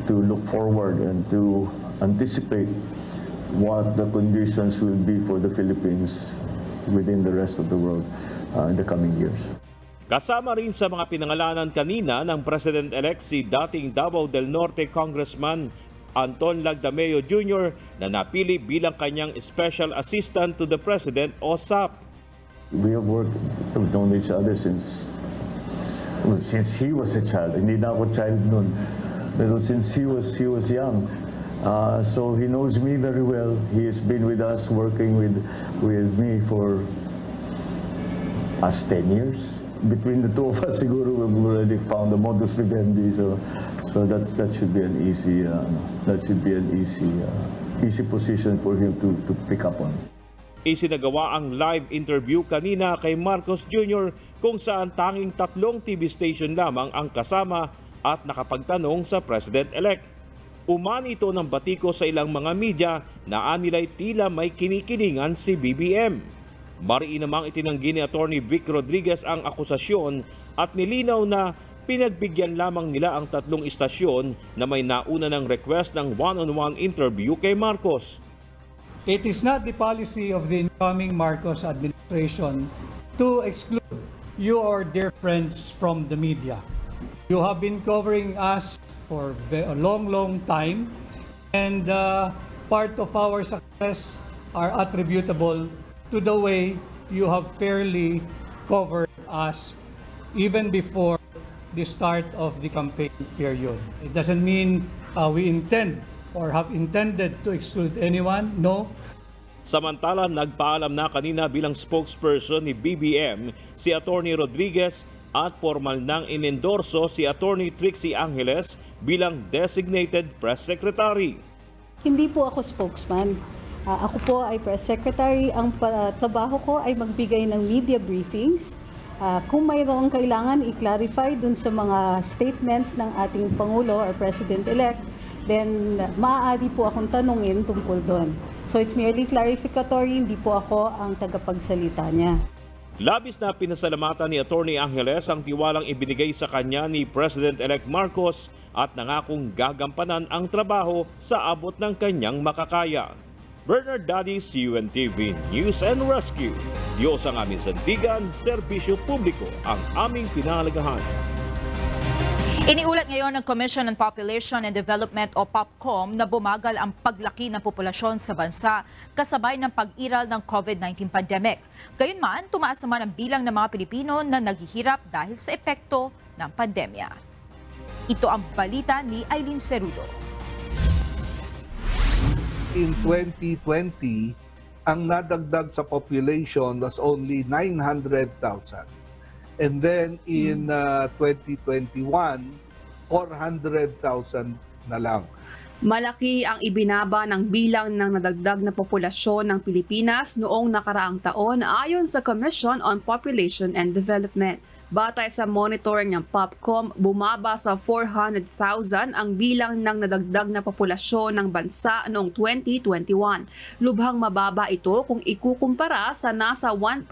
to look forward and to anticipate what the conditions will be for the Philippines within the rest of the world uh, in the coming years. Kasama rin sa mga pinangalanan kanina ng President-elect si dating Davao del Norte Congressman Anton Lagdameo Jr. na napili bilang kanyang Special Assistant to the President o SAP. We have worked, we've known each other since well, since he was a child. Hindi na ako child noon. Pero since he was, he was young, uh, so he knows me very well. He has been with us, working with, with me for past 10 years. Between the two of us, siguro we've already found the modus vivendi. So, so that, that should be an easy, uh, that should be an easy, uh, easy position for him to, to pick up on. Isinagawa ang live interview kanina kay Marcos Jr. kung saan tanging tatlong TV station lamang ang kasama at nakapagtanong sa President-elect. Umani ito ng batiko sa ilang mga media na anilay tila may kinikilingan si BBM. Mariin namang itinanggi ni Attorney Vic Rodriguez ang akusasyon at nilinaw na pinagbigyan lamang nila ang tatlong istasyon na may nauna ng request ng one-on-one interview kay Marcos. It is not the policy of the incoming Marcos administration to exclude you or dear friends from the media. You have been covering us for a long, long time, and uh, part of our success are attributable to the way you have fairly covered us even before the start of the campaign period. It doesn't mean uh, we intend or have intended to exclude anyone. No, Samantala, nagpaalam na kanina bilang spokesperson ni BBM si Attorney Rodriguez at formal nang inendorso si Attorney Trixie Angeles bilang designated press secretary. Hindi po ako spokesman. Ah, ako po ay press secretary. Ang pa- trabaho ko ay magbigay ng media briefings. Ah, kung mayroong kailangan i-clarify dun sa mga statements ng ating Pangulo or President-elect, then maaari po akong tanungin tungkol doon. So it's merely clarificatory, hindi po ako ang tagapagsalita niya. Labis na pinasalamatan ni Attorney Angeles ang tiwalang ibinigay sa kanya ni President-elect Marcos at nangakong gagampanan ang trabaho sa abot ng kanyang makakaya. Bernard Dadis, UNTV News and Rescue. Diyos ang aming sandigan, serbisyo publiko ang aming pinalagahan. Iniulat ngayon ng Commission on Population and Development o POPCOM na bumagal ang paglaki ng populasyon sa bansa kasabay ng pag-iral ng COVID-19 pandemic. Gayunman, tumaas naman ang bilang ng mga Pilipino na naghihirap dahil sa epekto ng pandemya. Ito ang balita ni Eileen Cerudo. in 2020, ang nadagdag sa population was only 900,000. And then in uh, 2021, 400,000 na lang. Malaki ang ibinaba ng bilang ng nadagdag na populasyon ng Pilipinas noong nakaraang taon ayon sa Commission on Population and Development. Batay sa monitoring ng POPCOM, bumaba sa 400,000 ang bilang ng nadagdag na populasyon ng bansa noong 2021. Lubhang mababa ito kung ikukumpara sa nasa 1.5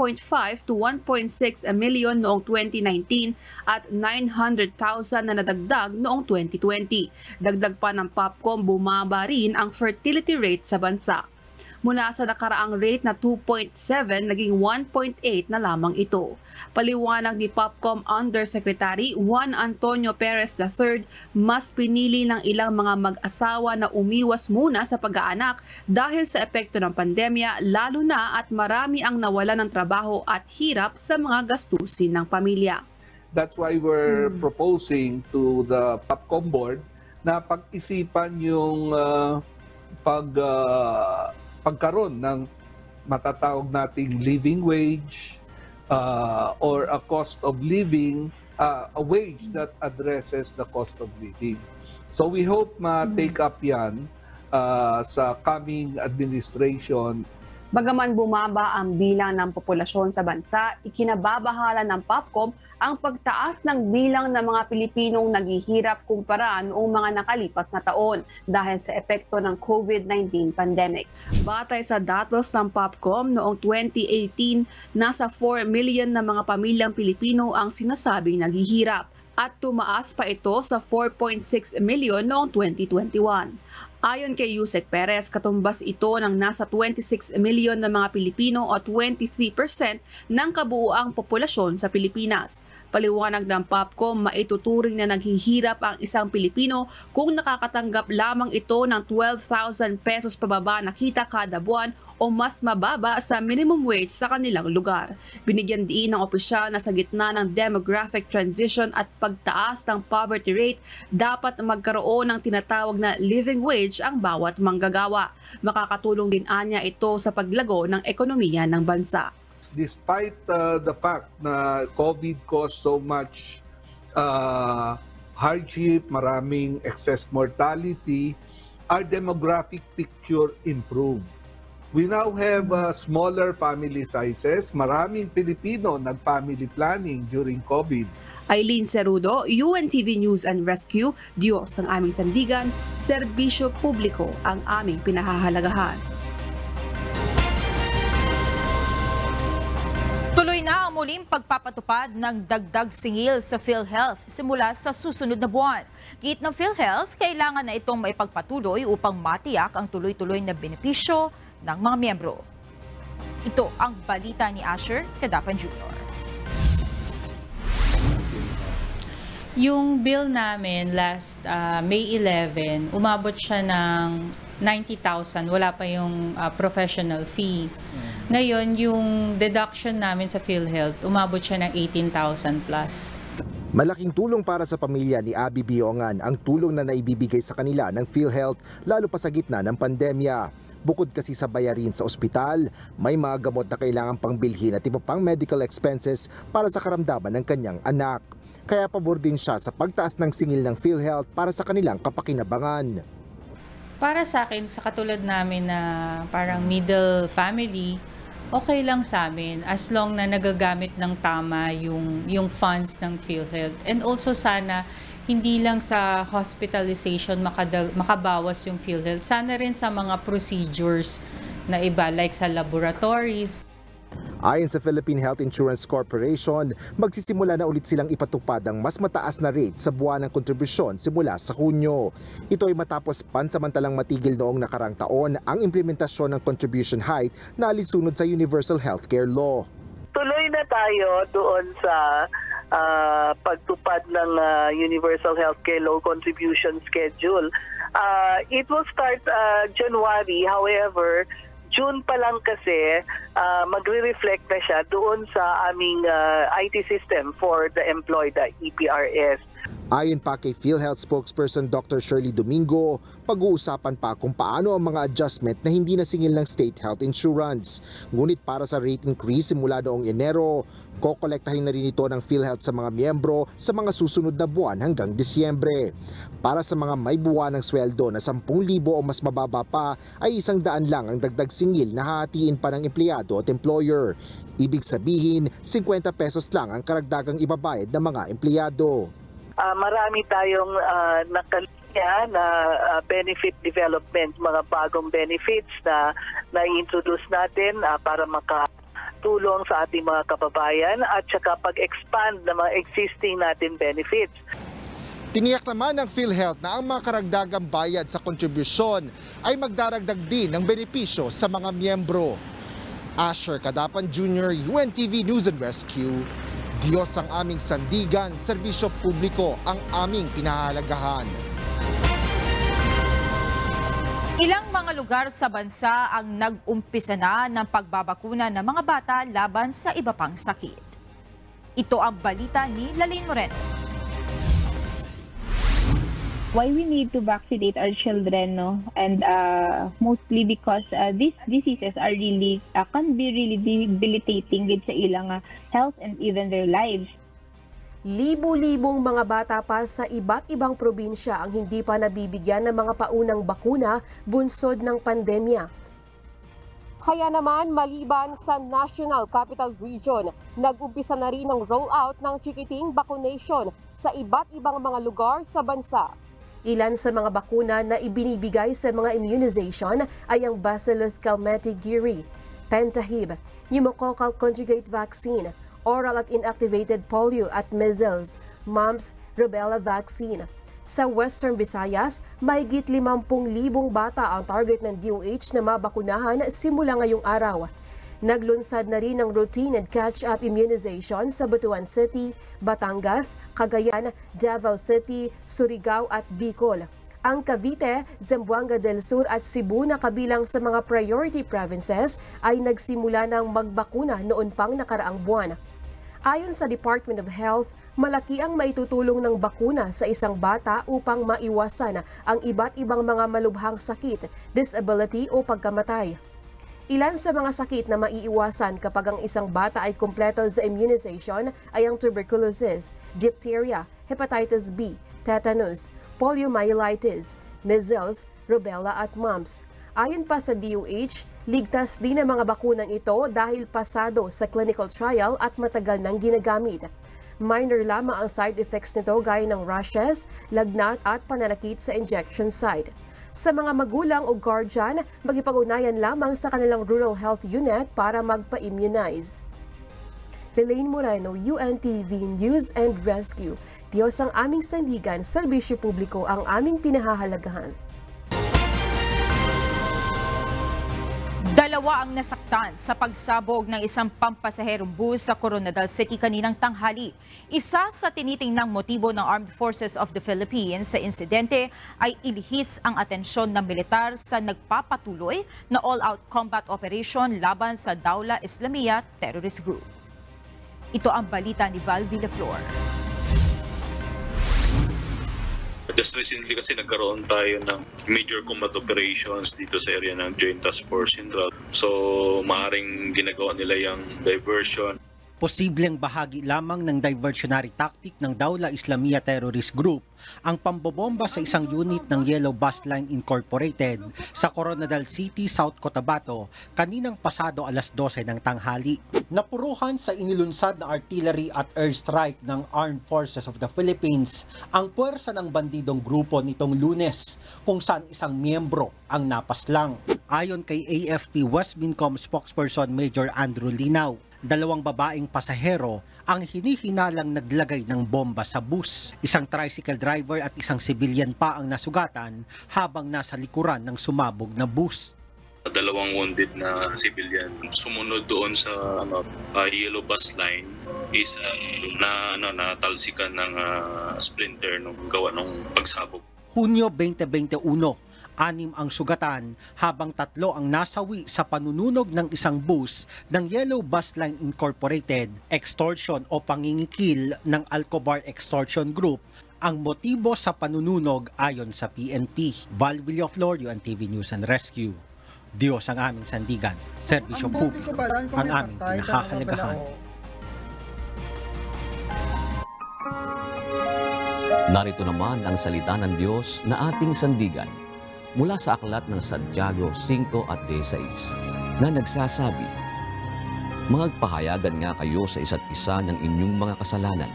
to 1.6 million noong 2019 at 900,000 na nadagdag noong 2020. Dagdag pa ng POPCOM, bumaba rin ang fertility rate sa bansa. Mula sa nakaraang rate na 2.7, naging 1.8 na lamang ito. Paliwanag ni Popcom Undersecretary Juan Antonio Perez III, mas pinili ng ilang mga mag-asawa na umiwas muna sa pag-aanak dahil sa epekto ng pandemya lalo na at marami ang nawala ng trabaho at hirap sa mga gastusin ng pamilya. That's why we're proposing to the POPCOM board na pag-isipan yung uh, pag uh, pagkaroon ng matatawag nating living wage uh, or a cost of living, uh, a wage that addresses the cost of living. So we hope ma-take up yan uh, sa coming administration Bagaman bumaba ang bilang ng populasyon sa bansa, ikinababahala ng POPCOM ang pagtaas ng bilang ng mga Pilipinong naghihirap kumpara noong mga nakalipas na taon dahil sa epekto ng COVID-19 pandemic. Batay sa datos ng POPCOM noong 2018, nasa 4 million na mga pamilyang Pilipino ang sinasabing naghihirap at tumaas pa ito sa 4.6 million noong 2021. Ayon kay Yusek Perez, katumbas ito ng nasa 26 million na mga Pilipino o 23% ng kabuuang populasyon sa Pilipinas. Paliwanag ng POPCOM, maituturing na naghihirap ang isang Pilipino kung nakakatanggap lamang ito ng 12,000 pesos pababa na kita kada buwan o mas mababa sa minimum wage sa kanilang lugar. Binigyan diin ng opisyal na sa gitna ng demographic transition at pagtaas ng poverty rate, dapat magkaroon ng tinatawag na living wage ang bawat manggagawa. Makakatulong din anya ito sa paglago ng ekonomiya ng bansa. Despite uh, the fact na COVID caused so much uh, hardship, maraming excess mortality, our demographic picture improved. We now have uh, smaller family sizes. Maraming Pilipino nag-family planning during COVID. Eileen Cerudo, UNTV News and Rescue, Diyos ang aming sandigan, serbisyo publiko ang aming pinahahalagahan. Ang muling pagpapatupad ng dagdag singil sa PhilHealth simula sa susunod na buwan. Git ng PhilHealth, kailangan na itong maipagpatuloy upang matiyak ang tuloy-tuloy na benepisyo ng mga miyembro. Ito ang balita ni Asher Kadapan Jr. Yung bill namin last uh, May 11, umabot siya ng 90,000. Wala pa yung uh, professional fee. Ngayon, yung deduction namin sa PhilHealth, umabot siya ng 18,000 plus. Malaking tulong para sa pamilya ni Abby Biongan ang tulong na naibibigay sa kanila ng PhilHealth lalo pa sa gitna ng pandemya. Bukod kasi sa bayarin sa ospital, may mga gamot na kailangan pang bilhin at iba pang medical expenses para sa karamdaman ng kanyang anak. Kaya pabor din siya sa pagtaas ng singil ng PhilHealth para sa kanilang kapakinabangan. Para sa akin, sa katulad namin na parang middle family, okay lang sa amin as long na nagagamit ng tama yung, yung funds ng PhilHealth. And also sana hindi lang sa hospitalization makadag, makabawas yung PhilHealth. Sana rin sa mga procedures na iba like sa laboratories. Ayon sa Philippine Health Insurance Corporation, magsisimula na ulit silang ipatupad ang mas mataas na rate sa buwan ng kontribusyon simula sa Hunyo. Ito ay matapos pansamantalang matigil noong nakarang taon ang implementasyon ng contribution height na alinsunod sa Universal Healthcare Law. Tuloy na tayo doon sa uh, pagtupad ng uh, Universal Healthcare Law Contribution Schedule. Uh, it will start uh, January, however, June pa lang kasi uh, magre-reflect na siya doon sa aming uh, IT system for the employed, the EPRS. Ayon pa kay PhilHealth spokesperson Dr. Shirley Domingo, pag-uusapan pa kung paano ang mga adjustment na hindi nasingil ng state health insurance. Ngunit para sa rate increase simula noong Enero, kokolektahin na rin ito ng PhilHealth sa mga miyembro sa mga susunod na buwan hanggang Disyembre. Para sa mga may buwan ng sweldo na 10,000 o mas mababa pa, ay isang daan lang ang dagdag singil na hahatiin pa ng empleyado at employer. Ibig sabihin, 50 pesos lang ang karagdagang ibabayad ng mga empleyado uh, marami tayong uh, nakalinya na uh, benefit development, mga bagong benefits na na-introduce natin uh, para maka tulong sa ating mga kababayan at saka pag-expand ng mga existing natin benefits. Tiniyak naman ng PhilHealth na ang mga karagdagang bayad sa kontribusyon ay magdaragdag din ng benepisyo sa mga miyembro. Asher Kadapan Jr., UNTV News and Rescue, Diyos ang aming sandigan, serbisyo publiko ang aming pinahalagahan. Ilang mga lugar sa bansa ang nag-umpisa na ng pagbabakuna ng mga bata laban sa iba pang sakit. Ito ang balita ni Lalene Moreno why we need to vaccinate our children no and uh, mostly because uh, these diseases are really uh, can be really debilitating gid sa ilang uh, health and even their lives Libo-libong mga bata pa sa iba't ibang probinsya ang hindi pa nabibigyan ng mga paunang bakuna bunsod ng pandemya. Kaya naman maliban sa National Capital Region, nag-umpisa na rin ang rollout ng chikiting vaccination sa iba't ibang mga lugar sa bansa. Ilan sa mga bakuna na ibinibigay sa mga immunization ay ang Bacillus calmette-guerin, Pentahib, pneumococcal conjugate vaccine, oral at inactivated polio at measles, mumps, rubella vaccine. Sa Western Visayas, mahigit 50,000 bata ang target ng DOH na mabakunahan simula ngayong araw. Naglunsad na rin ang routine and catch-up immunization sa Butuan City, Batangas, Cagayan, Davao City, Surigao at Bicol. Ang Cavite, Zamboanga del Sur at Cebu na kabilang sa mga priority provinces ay nagsimula ng magbakuna noon pang nakaraang buwan. Ayon sa Department of Health, malaki ang maitutulong ng bakuna sa isang bata upang maiwasan ang iba't ibang mga malubhang sakit, disability o pagkamatay. Ilan sa mga sakit na maiiwasan kapag ang isang bata ay kumpleto sa immunization ay ang tuberculosis, diphtheria, hepatitis B, tetanus, poliomyelitis, measles, rubella at mumps. Ayon pa sa DOH, ligtas din ang mga bakunang ito dahil pasado sa clinical trial at matagal nang ginagamit. Minor lamang ang side effects nito gaya ng rashes, lagnat at pananakit sa injection site. Sa mga magulang o guardian, magipag-unayan lamang sa kanilang rural health unit para magpa-immunize. Lelaine Moreno, UNTV News and Rescue. Diyos ang aming sandigan, serbisyo publiko ang aming pinahahalagahan. Dalawa ang nasaktan sa pagsabog ng isang pampasaherong bus sa Coronadal City kaninang tanghali. Isa sa tinitingnang motibo ng Armed Forces of the Philippines sa insidente ay ilihis ang atensyon ng militar sa nagpapatuloy na all-out combat operation laban sa Daula Islamia Terrorist Group. Ito ang balita ni Val Villaflor. Just recently kasi nagkaroon tayo ng major combat operations dito sa area ng Joint Task Force Central. So, maaring ginagawa nila yung diversion. Posibleng bahagi lamang ng diversionary tactic ng Daula Islamia Terrorist Group ang pambobomba sa isang unit ng Yellow Bus Line Incorporated sa Coronadal City, South Cotabato kaninang pasado alas 12 ng tanghali. Napuruhan sa inilunsad na artillery at airstrike ng Armed Forces of the Philippines ang puwersa ng bandidong grupo nitong lunes kung saan isang miyembro ang napaslang. Ayon kay AFP West Mincom spokesperson Major Andrew Linaw, dalawang babaeng pasahero ang hinihinalang naglagay ng bomba sa bus. Isang tricycle driver at isang civilian pa ang nasugatan habang nasa likuran ng sumabog na bus. Dalawang wounded na civilian sumunod doon sa ano, uh, yellow bus line is uh, na ano natalsikan ng uh, splinter nung gawa ng pagsabog. Hunyo 2021 anim ang sugatan habang tatlo ang nasawi sa panununog ng isang bus ng Yellow Bus Line Incorporated, extortion o pangingikil ng Alcobar Extortion Group ang motibo sa panununog ayon sa PNP. Val Villaflor, UNTV News and Rescue. Diyos ang aming sandigan, serbisyong publiko ang aming pinakahalagahan. Narito naman ang salita ng Diyos na ating sandigan mula sa aklat ng Santiago 5 at 16 na nagsasabi, Magpahayagan nga kayo sa isa't isa ng inyong mga kasalanan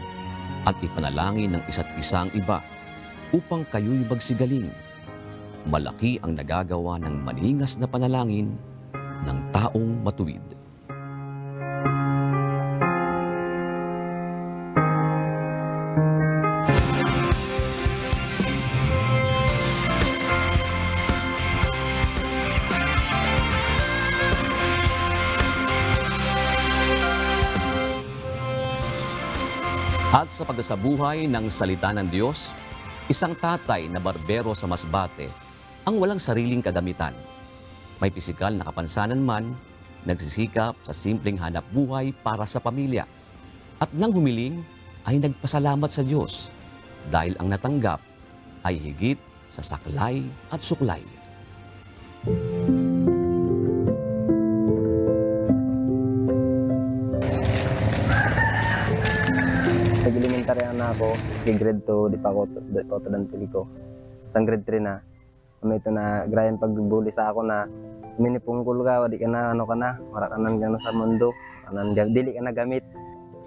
at ipanalangin ng isa't isang iba upang kayo'y magsigaling. Malaki ang nagagawa ng maningas na panalangin ng taong matuwid. At sa pagsasabuhay ng salita ng Diyos, isang tatay na barbero sa Masbate ang walang sariling kagamitan. May pisikal na kapansanan man, nagsisikap sa simpleng hanap buhay para sa pamilya. At nang humiling, ay nagpasalamat sa Diyos dahil ang natanggap ay higit sa saklay at suklay. Nag-elementary na ako, kay grade 2, di pa ako, di pa ako tudantili ko. Sa grade 3 na, may ito na, grayan pagbuli sa ako na, minipungkul ka, di ka na, ano ka na, marakanan ka na sa mundo, anan, dili ka na gamit.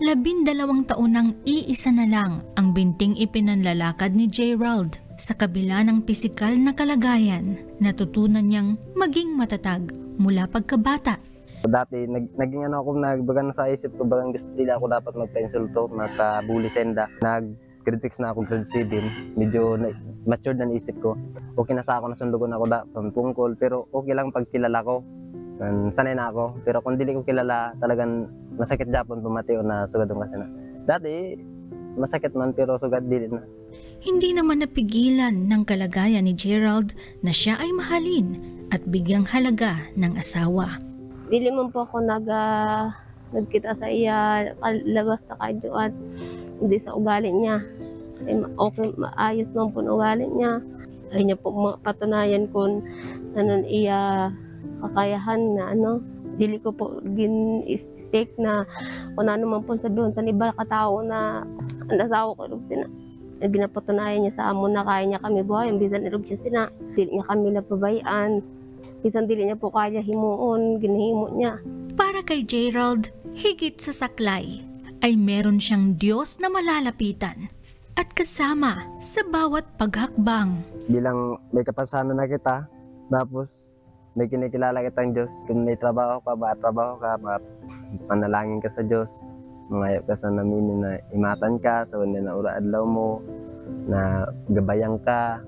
Labindalawang taon nang iisa na lang ang binting ipinanlalakad ni Gerald sa kabila ng pisikal na kalagayan, natutunan niyang maging matatag mula pagkabata. Dati, nag, naging ano ako, nagbagan sa isip ko, bagang gusto nila ako dapat mag-pencil to, magka-bully senda. Nag grade 6 na ako, grade 7, medyo na, matured na isip ko. Okay na sa ako, nasundugon ako da, pampungkol, pero okay lang pag kilala ko. Sanay na ako, pero kung dili ko kilala, talagang masakit Japon pumati o na sugadong kasi na. Dati, masakit man, pero sugad dili na. Hindi naman napigilan ng kalagayan ni Gerald na siya ay mahalin at bigyang halaga ng asawa. Dili man po ako nag, uh, nagkita sa iya, labas sa kadyo at hindi sa ugali niya. Ay, okay, maayos man po ang ugali niya. Ay niya po patunayan kung ano iya kakayahan na ano. Dili ko po gin stake na kung ano man po sabihin sa nibal katao na ang asawa ko rin sina. Ginapatunayan niya sa amon na kaya niya kami buhay. Bisan irog siya sina. Dili niya kami napabayaan. Bisan dili niya po kaya himuon, ginahimo niya. Para kay Gerald, higit sa saklay, ay meron siyang Diyos na malalapitan at kasama sa bawat paghakbang. Bilang may kapasanan na kita, tapos may kinikilala kitang Diyos. Kung may trabaho ka, ba trabaho ka, ba panalangin ka sa Diyos. Mangayo ka sa namin na imatan ka, sa wala na ura adlaw mo, na gabayang ka,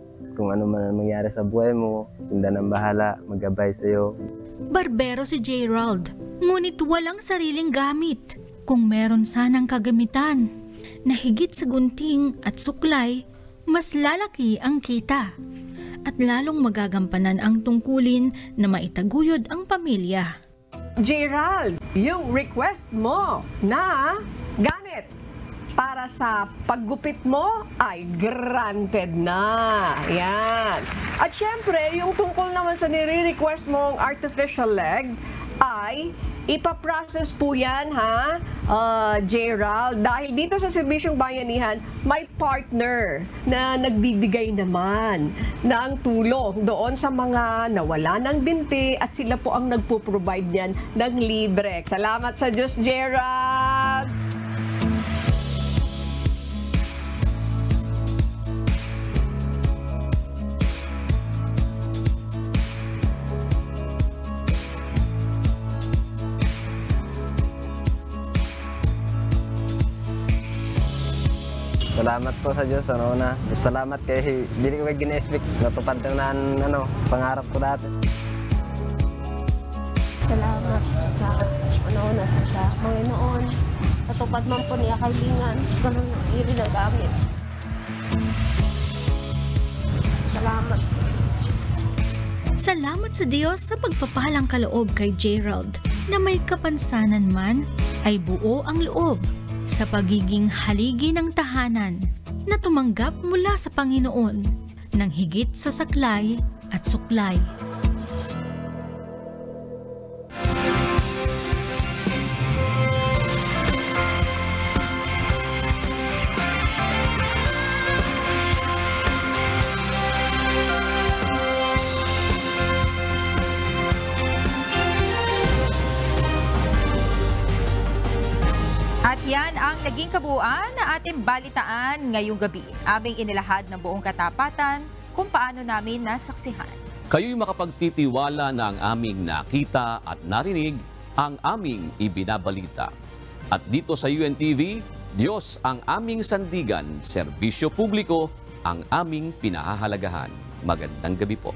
kung ano man ang mangyari sa buhay mo, hindi nang bahala, magabay sa iyo. Barbero si Gerald, ngunit walang sariling gamit. Kung meron sanang kagamitan na higit sa gunting at suklay, mas lalaki ang kita at lalong magagampanan ang tungkulin na maitaguyod ang pamilya. Gerald, yung request mo na gamit para sa paggupit mo ay granted na. Yan. At syempre, yung tungkol naman sa nire-request mong artificial leg ay ipaprocess po yan ha, uh, Gerald. Dahil dito sa Serbisyong Bayanihan, may partner na nagbibigay naman ng tulong doon sa mga nawala ng binti at sila po ang nagpo-provide niyan ng libre. Salamat sa Diyos, Gerald! Salamat po sa Diyos, ano na. Salamat kay hindi ko gina-expect natupad na na ano, pangarap ko dati. Salamat sa panahon na sa Panginoon. Natupad man po niya kailingan. Ganun iri ng gamit. Salamat. Salamat sa Diyos sa pagpapalang kaloob kay Gerald na may kapansanan man ay buo ang loob sa pagiging haligi ng tahanan na tumanggap mula sa Panginoon ng higit sa saklay at suklay. Ating balitaan ngayong gabi. Aming inilahad ng buong katapatan kung paano namin nasaksihan. Kayo'y makapagtitiwala ang aming nakita at narinig ang aming ibinabalita. At dito sa UNTV, Diyos ang aming sandigan, serbisyo publiko ang aming pinahahalagahan. Magandang gabi po.